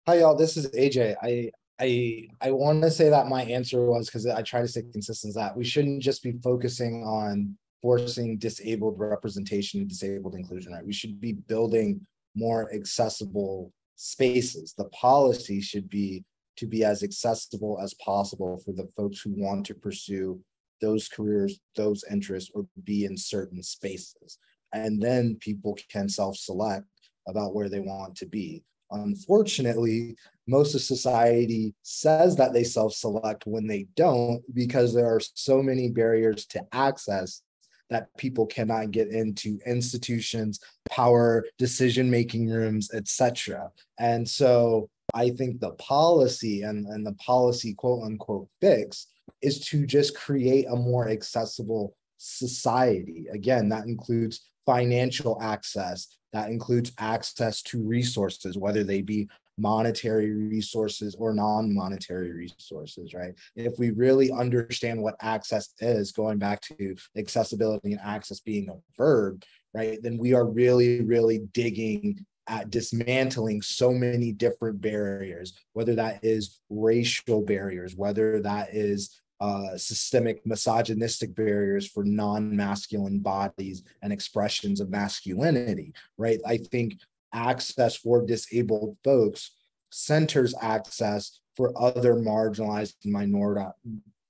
Hi, y'all. This is AJ. I I I want to say that my answer was because I try to stay consistent. That we shouldn't just be focusing on forcing disabled representation and disabled inclusion, right? We should be building more accessible spaces. The policy should be to be as accessible as possible for the folks who want to pursue those careers, those interests, or be in certain spaces. And then people can self select about where they want to be. Unfortunately, most of society says that they self select when they don't because there are so many barriers to access that people cannot get into institutions, power, decision making rooms, etc. And so I think the policy and, and the policy quote unquote fix is to just create a more accessible society. Again, that includes financial access, that includes access to resources, whether they be monetary resources or non-monetary resources right if we really understand what access is going back to accessibility and access being a verb right? Then we are really really digging at dismantling so many different barriers whether that is racial barriers whether that is uh, systemic misogynistic barriers for non-masculine bodies and expressions of masculinity right? I think access for disabled folks centers access for other marginalized and minor,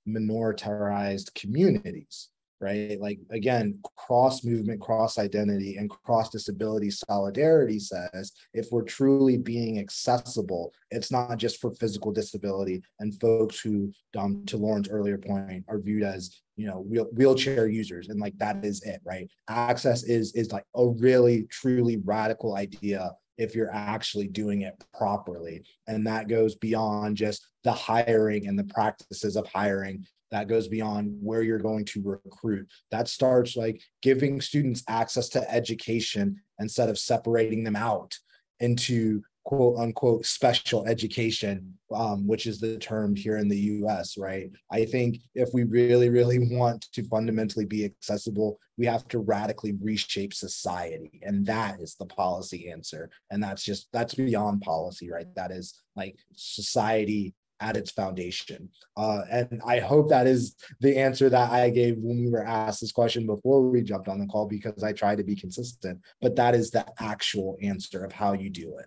minoritized communities right? Like again, cross movement, cross identity, and cross disability solidarity says if we're truly being accessible, it's not just for physical disability and folks who, um, to Lauren's earlier point, are viewed as you know wheel, wheelchair users, and like that is it, right? Access is is like a really truly radical idea if you're actually doing it properly. And that goes beyond just the hiring and the practices of hiring. That goes beyond where you're going to recruit. That starts like giving students access to education instead of separating them out into quote unquote special education, um, which is the term here in the US, right? I think if we really, really want to fundamentally be accessible, we have to radically reshape society. And that is the policy answer. And that's just, that's beyond policy, right? That is like society at its foundation. Uh, and I hope that is the answer that I gave when we were asked this question before we jumped on the call because I try to be consistent. But that is the actual answer of how you do it.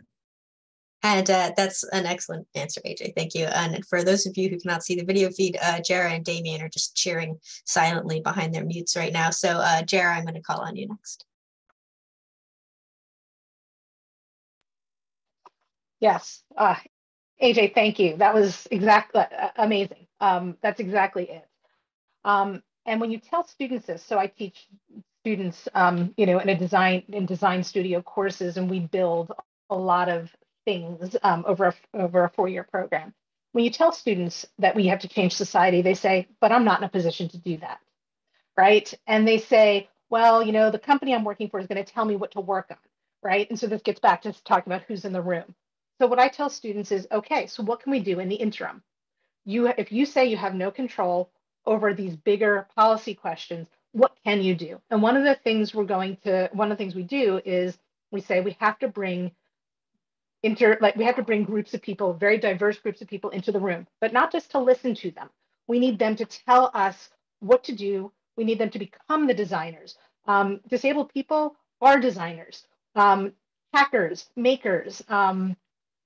And uh, that's an excellent answer, AJ. Thank you. And for those of you who cannot see the video feed, uh, Jarah and Damien are just cheering silently behind their mutes right now. So uh, Jarah, I'm going to call on you next. Yes. Uh, AJ, thank you. That was exactly uh, amazing. Um, that's exactly it. Um, and when you tell students this, so I teach students, um, you know, in a design in design studio courses, and we build a lot of things um, over a, over a four-year program. When you tell students that we have to change society, they say, but I'm not in a position to do that, right? And they say, well, you know, the company I'm working for is going to tell me what to work on, right? And so this gets back to talking about who's in the room. So what I tell students is, okay, so what can we do in the interim? You, if you say you have no control over these bigger policy questions, what can you do? And one of the things we're going to, one of the things we do is we say we have to bring inter like we have to bring groups of people, very diverse groups of people into the room, but not just to listen to them. We need them to tell us what to do. We need them to become the designers. Um, disabled people are designers, um, hackers, makers. Um,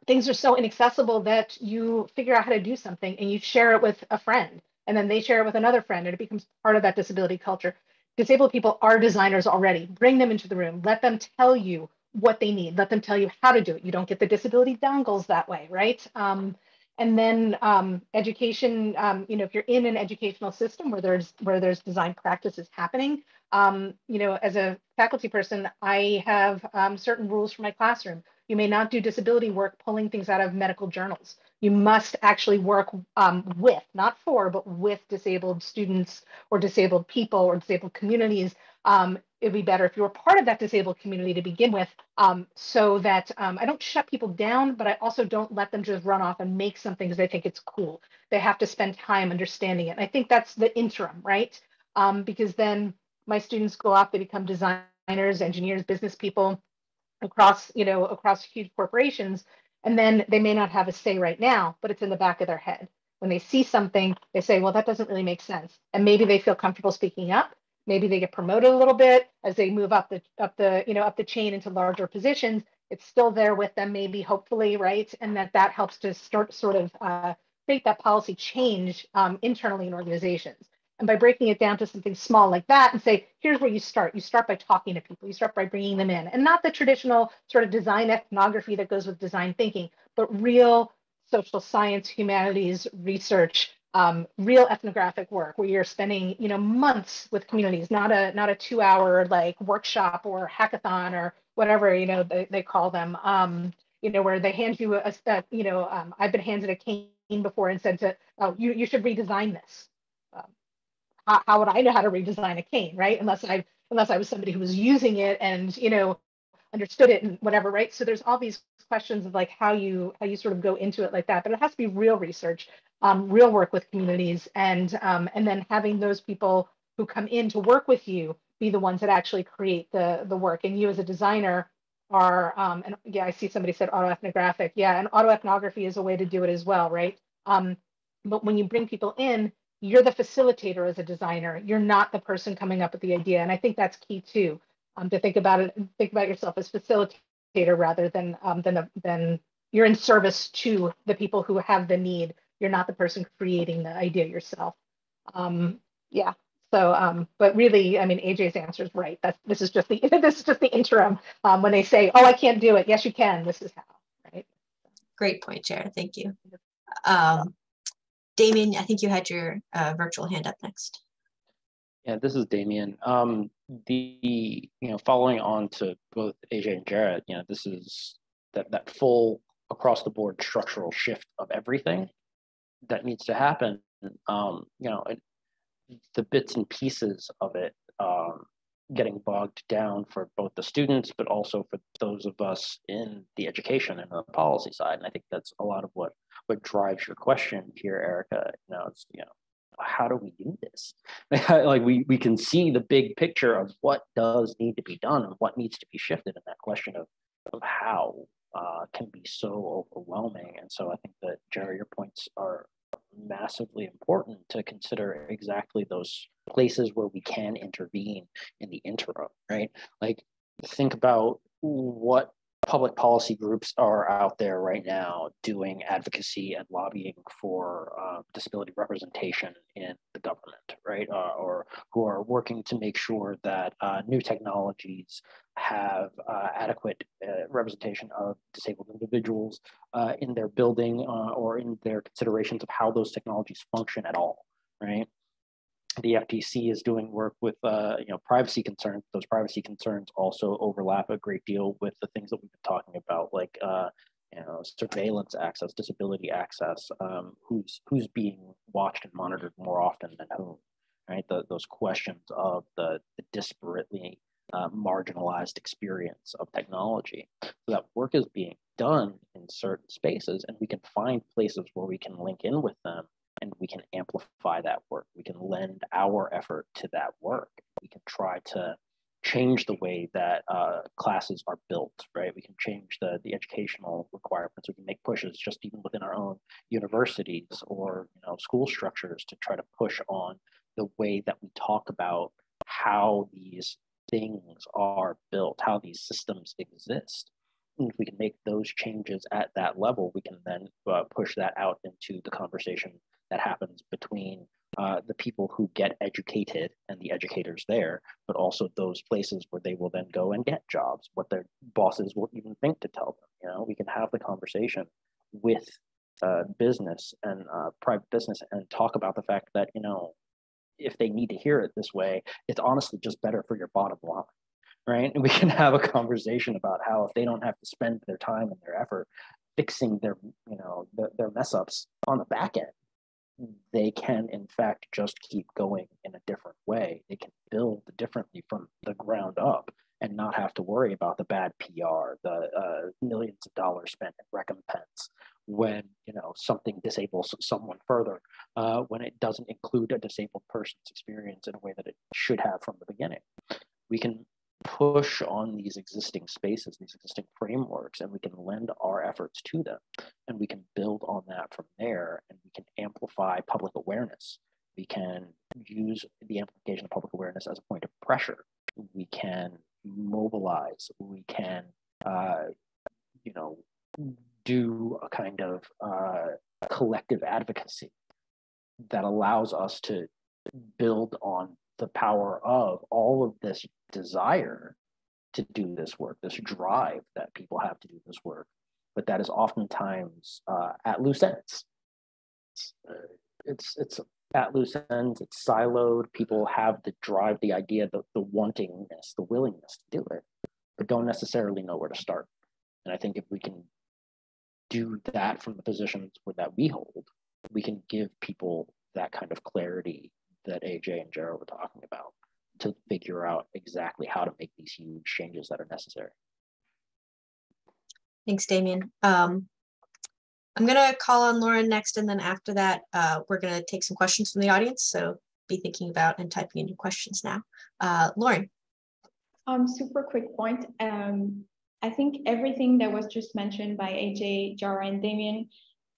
things are so inaccessible that you figure out how to do something and you share it with a friend, and then they share it with another friend, and it becomes part of that disability culture. Disabled people are designers already. Bring them into the room. Let them tell you what they need. Let them tell you how to do it. You don't get the disability dongles that way, right? Um, and then um, education, um, you know, if you're in an educational system where there's where there's design practices happening, um, you know, as a faculty person, I have um, certain rules for my classroom. You may not do disability work pulling things out of medical journals. You must actually work um, with, not for, but with disabled students or disabled people or disabled communities um, it'd be better if you were part of that disabled community to begin with um, so that um, I don't shut people down, but I also don't let them just run off and make something because they think it's cool. They have to spend time understanding it. And I think that's the interim, right? Um, because then my students go off, they become designers, engineers, business people across, you know, across huge corporations. And then they may not have a say right now, but it's in the back of their head. When they see something, they say, well, that doesn't really make sense. And maybe they feel comfortable speaking up maybe they get promoted a little bit as they move up the up the you know up the chain into larger positions it's still there with them maybe hopefully right and that that helps to start sort of uh, create that policy change um, internally in organizations and by breaking it down to something small like that and say here's where you start. You start by talking to people. You start by bringing them in. And not the traditional sort of design ethnography that goes with design thinking but real social science humanities research um, real ethnographic work where you're spending you know months with communities not a not a two hour like workshop or hackathon or whatever you know they, they call them um, you know where they hand you a, a you know um, i've been handed a cane before and said to oh you, you should redesign this how, would i know how to redesign a cane right? Unless i unless i was somebody who was using it and you know understood it and whatever right? So there's all these questions of like how you how you sort of go into it like that but it has to be real research um, real work with communities and um, and then having those people who come in to work with you be the ones that actually create the the work. And you as a designer are um, and yeah i see somebody said autoethnographic. Yeah and autoethnography is a way to do it as well right? Um, but when you bring people in you're the facilitator as a designer you're not the person coming up with the idea and i think that's key too um, to think about it think about yourself as facilitator rather than um, than a, than you're in service to the people who have the need you're not the person creating the idea yourself. Um, yeah. So, um, but really, I mean, AJ's answer is right. That's this is just the this is just the interim. Um, when they say, "Oh, I can't do it," yes, you can. This is how. Right. Great point, Chair. Thank you. Um, Damien, I think you had your uh, virtual hand up next. Yeah, this is Damien. Um, the you know following on to both AJ and Jarah, you know, this is that that full across the board structural shift of everything that needs to happen. Um, you know, the bits and pieces of it um, getting bogged down for both the students, but also for those of us in the education and the policy side. And I think that's a lot of what what drives your question here, Erika. You know, it's you know, how do we do this? like we we can see the big picture of what does need to be done and what needs to be shifted, and that question of of how uh, can be so overwhelming. And so I think that Jarah, your points are massively important to consider exactly those places where we can intervene in the interim, right? Like think about what public policy groups are out there right now doing advocacy and lobbying for uh, disability representation in the government, right? Uh, or who are working to make sure that uh, new technologies have uh, adequate uh, representation of disabled individuals uh, in their building or in their considerations of how those technologies function at all, right? The FTC is doing work with uh, you know privacy concerns. Those privacy concerns also overlap a great deal with the things that we've been talking about, like uh, you know surveillance access, disability access, um, who's who's being watched and monitored more often than whom, right? The, those questions of the, the disparately uh, marginalized experience of technology. So that work is being done in certain spaces, and we can find places where we can link in with them and we can amplify that work. We can lend our effort to that work. We can try to change the way that uh, classes are built, right? We can change the, the educational requirements. We can make pushes just even within our own universities or you know school structures to try to push on the way that we talk about how these things are built, how these systems exist. And if we can make those changes at that level, we can then uh, push that out into the conversation that happens between uh, the people who get educated and the educators there, but also those places where they will then go and get jobs, what their bosses will even think to tell them. You know, we can have the conversation with uh, business and uh, private business and talk about the fact that, you know, if they need to hear it this way, it's honestly just better for your bottom line. Right. And we can have a conversation about how if they don't have to spend their time and their effort fixing their, you know, their, their mess ups on the back end, they can in fact just keep going in a different way. They can build differently from the ground up and not have to worry about the bad pr the uh, millions of dollars spent in recompense when you know something disables someone further uh, when it doesn't include a disabled person's experience in a way that it should have from the beginning. We can push on these existing spaces, these existing frameworks, and we can lend our efforts to them. And we can build on that from there, and we can amplify public awareness. We can use the amplification of public awareness as a point of pressure. We can mobilize. We can, uh, you know, do a kind of uh, collective advocacy that allows us to build on the power of all of this desire to do this work, this drive that people have to do this work, but that is oftentimes uh, at loose ends. It's, it's, it's at loose ends. It's siloed. People have the drive, the idea, the, the wantingness, the willingness to do it, but don't necessarily know where to start. And I think if we can do that from the positions that we hold, we can give people that kind of clarity that AJ and Jarah were talking about to figure out exactly how to make these huge changes that are necessary. Thanks, Damien. Um, I'm going to call on Lauren next, and then after that, uh, we're going to take some questions from the audience. So be thinking about and typing in your questions now. Uh, Lauren. Um, super quick point. Um, I think everything that was just mentioned by AJ, Jarah, and Damien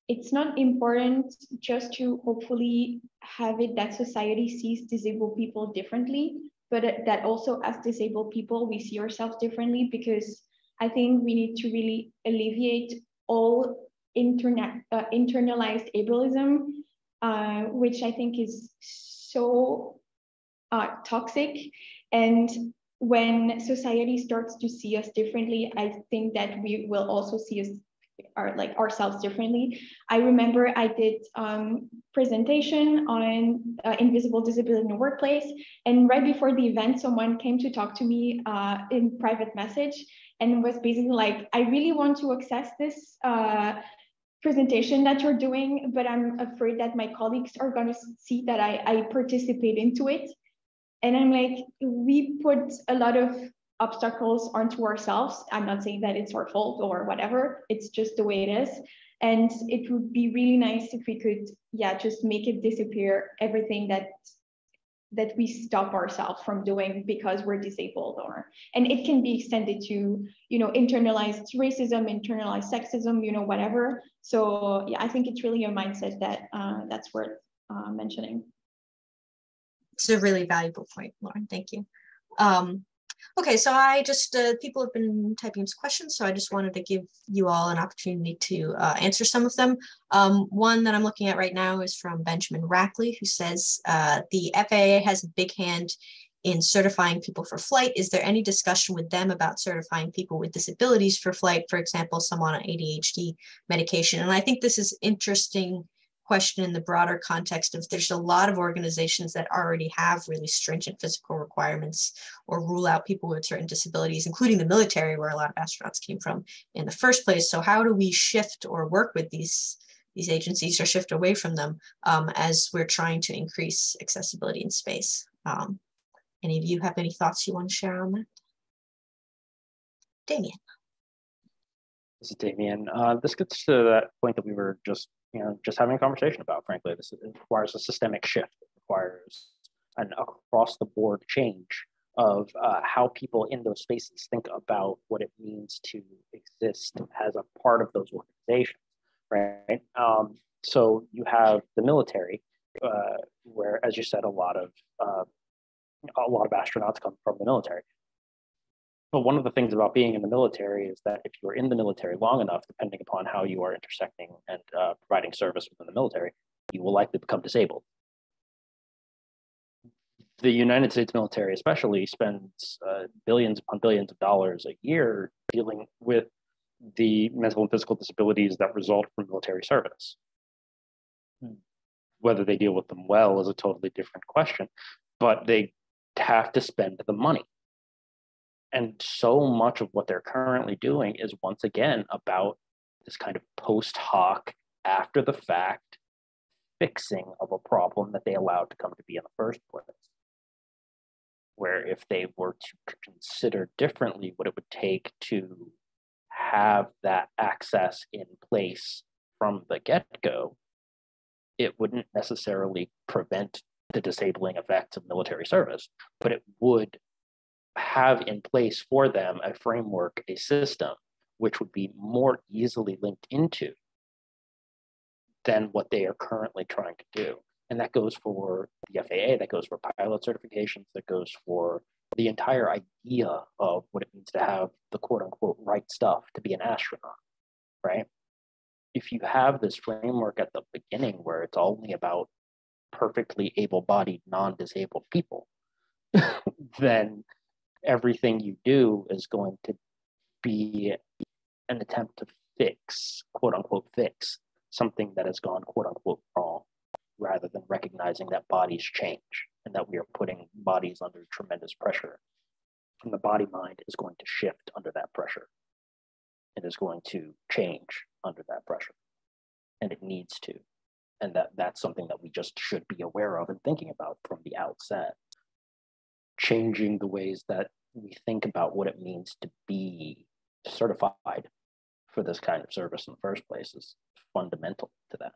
it's not important just to hopefully have it that society sees disabled people differently, but that also as disabled people, we see ourselves differently because I think we need to really alleviate all internet, uh, internalized ableism, uh, which I think is so uh, toxic. And when society starts to see us differently, I think that we will also see us our like ourselves differently. I remember I did um, presentation on uh, invisible disability in the workplace, and right before the event, someone came to talk to me uh, in private message and was basically like, "I really want to access this." Uh, presentation that you're doing but i'm afraid that my colleagues are going to see that I, I participate into it and i'm like we put a lot of obstacles onto ourselves. I'm not saying that it's our fault or whatever. It's just the way it is. And it would be really nice if we could yeah just make it disappear everything that that we stop ourselves from doing because we're disabled or and it can be extended to you know internalized racism internalized sexism you know whatever. So yeah i think it's really a mindset that uh, that's worth uh, mentioning. It's a really valuable point, Lauren. Thank you. Um, okay, so I just, uh, people have been typing some questions, so I just wanted to give you all an opportunity to uh, answer some of them. Um, one that I'm looking at right now is from Benjamin Rackley, who says, uh, the FAA has a big hand in certifying people for flight. Is there any discussion with them about certifying people with disabilities for flight, for example, someone on ADHD medication? And I think this is interesting question in the broader context of there's a lot of organizations that already have really stringent physical requirements or rule out people with certain disabilities, including the military, where a lot of astronauts came from in the first place. So how do we shift or work with these these agencies or shift away from them um, as we're trying to increase accessibility in space? Um, any of you have any thoughts you want to share on that? Damien. This is Damien. Uh, this gets to that point that we were just you know, just having a conversation about, frankly. This requires a systemic shift. It requires an across the board change of uh, how people in those spaces think about what it means to exist as a part of those organizations, right? Um, so you have the military, uh, where, as you said, a lot of uh, a lot of astronauts come from the military. But one of the things about being in the military is that if you're in the military long enough, depending upon how you are intersecting and uh, providing service within the military, you will likely become disabled. The United States military, especially, spends uh, billions upon billions of dollars a year dealing with the mental and physical disabilities that result from military service. Whether they deal with them well is a totally different question, but they have to spend the money and so much of what they're currently doing is once again about this kind of post hoc, after the fact fixing of a problem that they allowed to come to be in the first place. Where if they were to consider differently what it would take to have that access in place from the get go, it wouldn't necessarily prevent the disabling effects of military service, but it would have in place for them a framework, a system, which would be more easily linked into than what they are currently trying to do. And that goes for the FAA, that goes for pilot certifications, that goes for the entire idea of what it means to have the quote unquote right stuff to be an astronaut, right? If you have this framework at the beginning where it's only about perfectly able bodied, non disabled people, then everything you do is going to be an attempt to fix, quote unquote, fix something that has gone, quote unquote, wrong, rather than recognizing that bodies change and that we are putting bodies under tremendous pressure. And the body mind is going to shift under that pressure. It is going to change under that pressure. And it needs to. And that, that's something that we just should be aware of and thinking about from the outset changing the ways that we think about what it means to be certified for this kind of service in the first place is fundamental to that.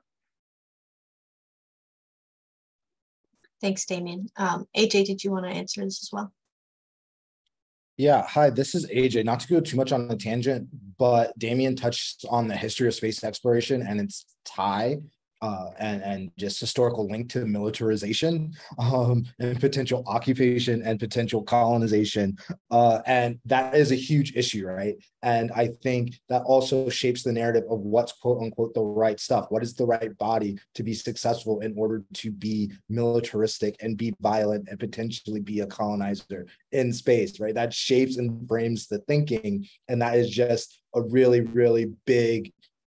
Thanks, Damien. Um, AJ, did you want to answer this as well? Yeah, hi, this is AJ. Not to go too much on the tangent, but Damien touched on the history of space exploration and its tie uh, and and just historical link to militarization um, and potential occupation and potential colonization, uh, and that is a huge issue, right? And I think that also shapes the narrative of what's quote unquote the right stuff. What is the right body to be successful in order to be militaristic and be violent and potentially be a colonizer in space, right? That shapes and frames the thinking, and that is just a really really big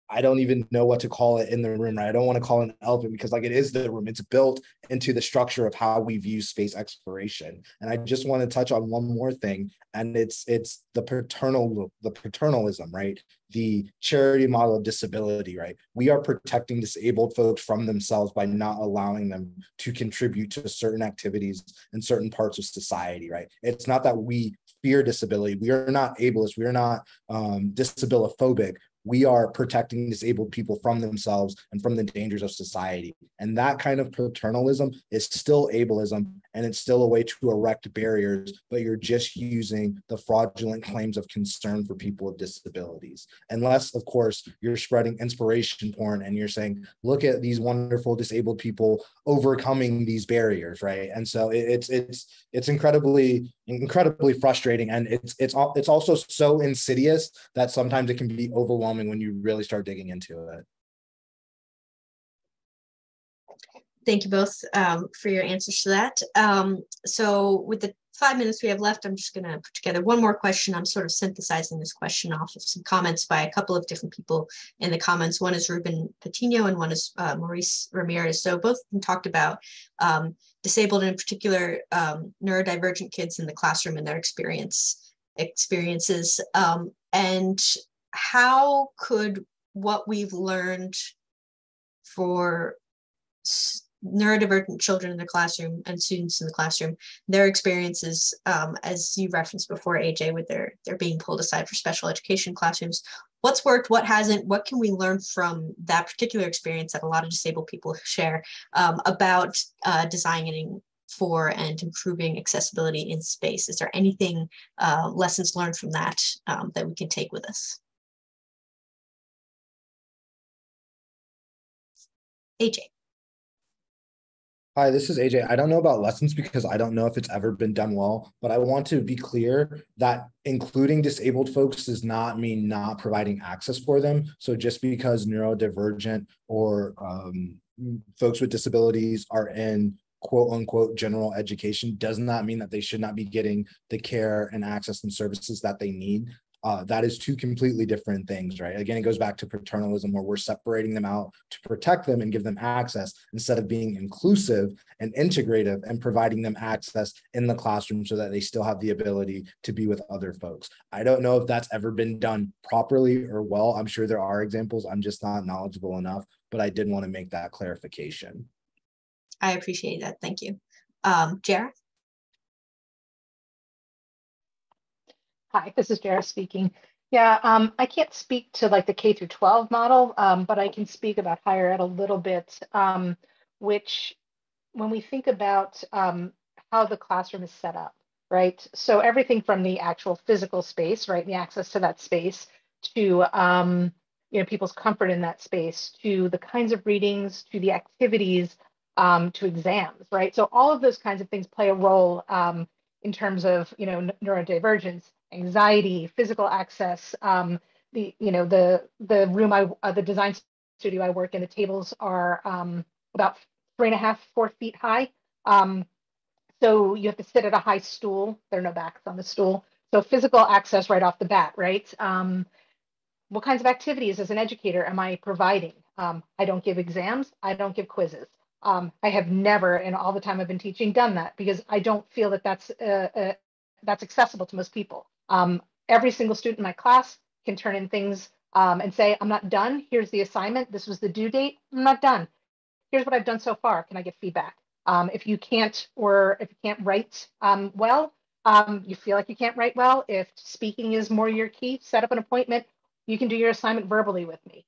I don't even know what to call it in the room, right? I don't want to call it an elephant because like it is the room. It's built into the structure of how we view space exploration. And I just want to touch on one more thing, and it's it's the paternal the paternalism, right? The charity model of disability, right? We are protecting disabled folks from themselves by not allowing them to contribute to certain activities in certain parts of society, right? It's not that we fear disability. We are not ableist. We are not um, disabiliphobic we are protecting disabled people from themselves and from the dangers of society. And that kind of paternalism is still ableism and it's still a way to erect barriers, but you're just using the fraudulent claims of concern for people with disabilities. Unless, of course, you're spreading inspiration porn and you're saying, look at these wonderful disabled people overcoming these barriers, right? And so it's it's it's incredibly incredibly frustrating. And it's it's it's also so insidious that sometimes it can be overwhelming when you really start digging into it. Thank you both um, for your answers to that. Um, so with the five minutes we have left i'm just going to put together one more question. I'm sort of synthesizing this question off of some comments by a couple of different people in the comments. One is ruben patino and one is uh, maurice ramirez. So both talked about um, disabled and in particular um, neurodivergent kids in the classroom and their experience experiences. Um, and how could what we've learned for neurodivergent children in the classroom and students in the classroom their experiences um, as you referenced before aj with their they're being pulled aside for special education classrooms what's worked, what hasn't, what can we learn from that particular experience that a lot of disabled people share um, about uh, designing for and improving accessibility in space? Is there anything, uh, lessons learned from that um, that we can take with us? AJ. Hi, this is AJ. I don't know about lessons because I don't know if it's ever been done well, but I want to be clear that including disabled folks does not mean not providing access for them. So just because neurodivergent or um, folks with disabilities are in quote unquote general education does not mean that they should not be getting the care and access and services that they need uh, that is two completely different things, right? Again, it goes back to paternalism where we're separating them out to protect them and give them access instead of being inclusive and integrative and providing them access in the classroom so that they still have the ability to be with other folks. I don't know if that's ever been done properly or well. I'm sure there are examples. I'm just not knowledgeable enough, but I did want to make that clarification. I appreciate that. Thank you. Um, Jarah? Hi, this is Jarah speaking. Yeah, um, I can't speak to like the K through 12 model, um, but I can speak about higher ed a little bit, um, which when we think about um, how the classroom is set up, right? So everything from the actual physical space, right, the access to that space, to um, you know people's comfort in that space, to the kinds of readings, to the activities, um, to exams, right? So all of those kinds of things play a role in terms of you know neurodivergence anxiety, physical access. Um, the you know the the room I uh, the design studio I work in, the tables are um, about three and a half four feet high. Um, so you have to sit at a high stool. There are no backs on the stool. So physical access right off the bat, right? Um, what kinds of activities as an educator am I providing? Um, I don't give exams. I don't give quizzes. Um, I have never, in all the time I've been teaching, done that because I don't feel that that's uh, uh, that's accessible to most people. Um, every single student in my class can turn in things um, and say, I'm not done. Here's the assignment. This was the due date. I'm not done. Here's what I've done so far. Can I get feedback? Um, if you can't or if you can't write um, well, um, you feel like you can't write well, if speaking is more your key, set up an appointment. You can do your assignment verbally with me.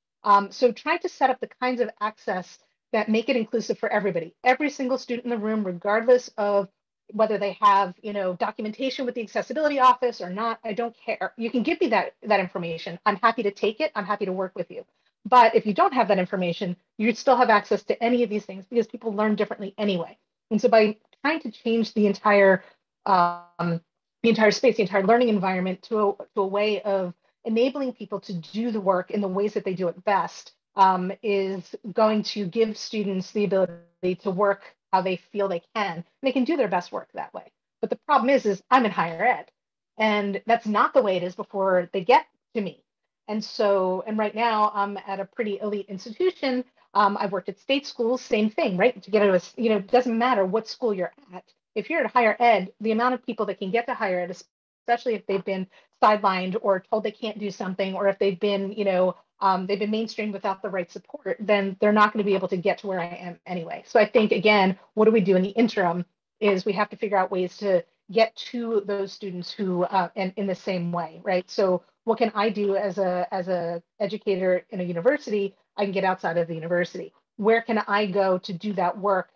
So trying to set up the kinds of access that make it inclusive for everybody. Every single student in the room, regardless of whether they have you know documentation with the accessibility office or not i don't care you can give me that that information i'm happy to take it i'm happy to work with you But if you don't have that information, you still have access to any of these things because people learn differently anyway. And so by trying to change the entire um, the entire space, the entire learning environment to a, to a way of enabling people to do the work in the ways that they do it best um, is going to give students the ability to work how they feel they can. And they can do their best work that way. But the problem is, is I'm in higher ed, and that's not the way it is before they get to me. And so, and right now I'm at a pretty elite institution. Um, I've worked at state schools, same thing, right? To get into a, you know, it doesn't matter what school you're at. If you're at higher ed, the amount of people that can get to higher ed, especially if they've been sidelined or told they can't do something, or if they've been, you know, um, they've been mainstreamed without the right support, then they're not going to be able to get to where I am anyway. So I think again, what do we do in the interim is we have to figure out ways to get to those students who uh, and in the same way, right? So what can I do as a as a educator in a university? I can get outside of the university. Where can I go to do that work?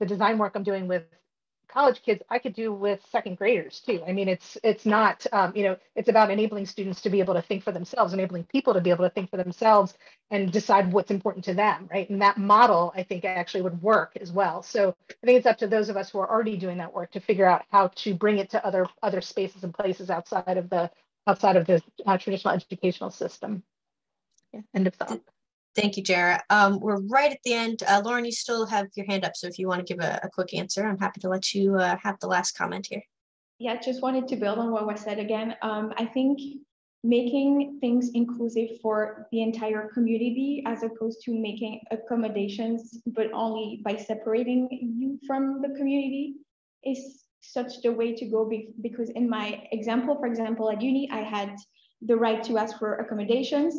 The design work I'm doing with college kids I could do with second graders too. I mean, it's it's not um, you know it's about enabling students to be able to think for themselves, enabling people to be able to think for themselves and decide what's important to them, right? And that model I think actually would work as well. So I think it's up to those of us who are already doing that work to figure out how to bring it to other other spaces and places outside of the outside of the uh, traditional educational system. Yeah, end of thought. Thank you, Jarah. Um, we're right at the end. Uh, Lauren, you still have your hand up. So if you want to give a, a quick answer, I'm happy to let you uh, have the last comment here. Yeah, just wanted to build on what was said again. Um, I think making things inclusive for the entire community as opposed to making accommodations, but only by separating you from the community is such the way to go be because in my example, for example, at uni, I had the right to ask for accommodations,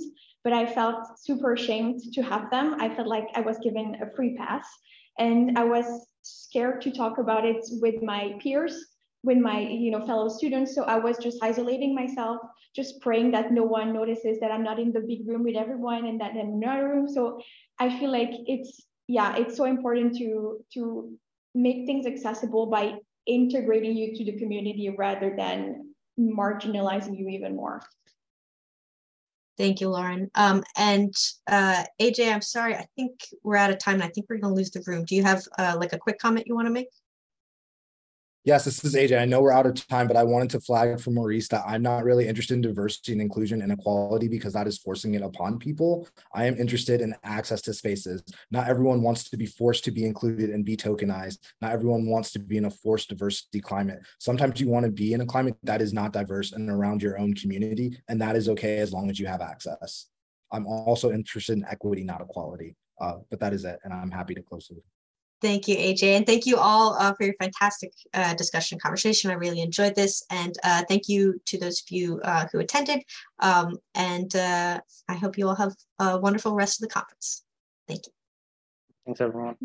but I felt super ashamed to have them. I felt like I was given a free pass and I was scared to talk about it with my peers with my you know fellow students. So i was just isolating myself just praying that no one notices that i'm not in the big room with everyone and that i'm in another room. So i feel like it's yeah it's so important to to make things accessible by integrating you to the community rather than marginalizing you even more Thank you, Lauren. Um, and uh, AJ, I'm sorry, I think we're out of time and I think we're gonna lose the room. Do you have uh, like a quick comment you wanna make? Yes, this is AJ. I know we're out of time, but I wanted to flag for Maurice that I'm not really interested in diversity and inclusion and equality because that is forcing it upon people. I am interested in access to spaces. Not everyone wants to be forced to be included and be tokenized. Not everyone wants to be in a forced diversity climate. Sometimes you want to be in a climate that is not diverse and around your own community, and that is okay as long as you have access. I'm also interested in equity, not equality. Uh, but that is it, and I'm happy to close it. Thank you, AJ. And thank you all uh, for your fantastic uh, discussion conversation. I really enjoyed this. And uh, thank you to those of you uh, who attended. Um, and uh, I hope you all have a wonderful rest of the conference. Thank you. Thanks, everyone.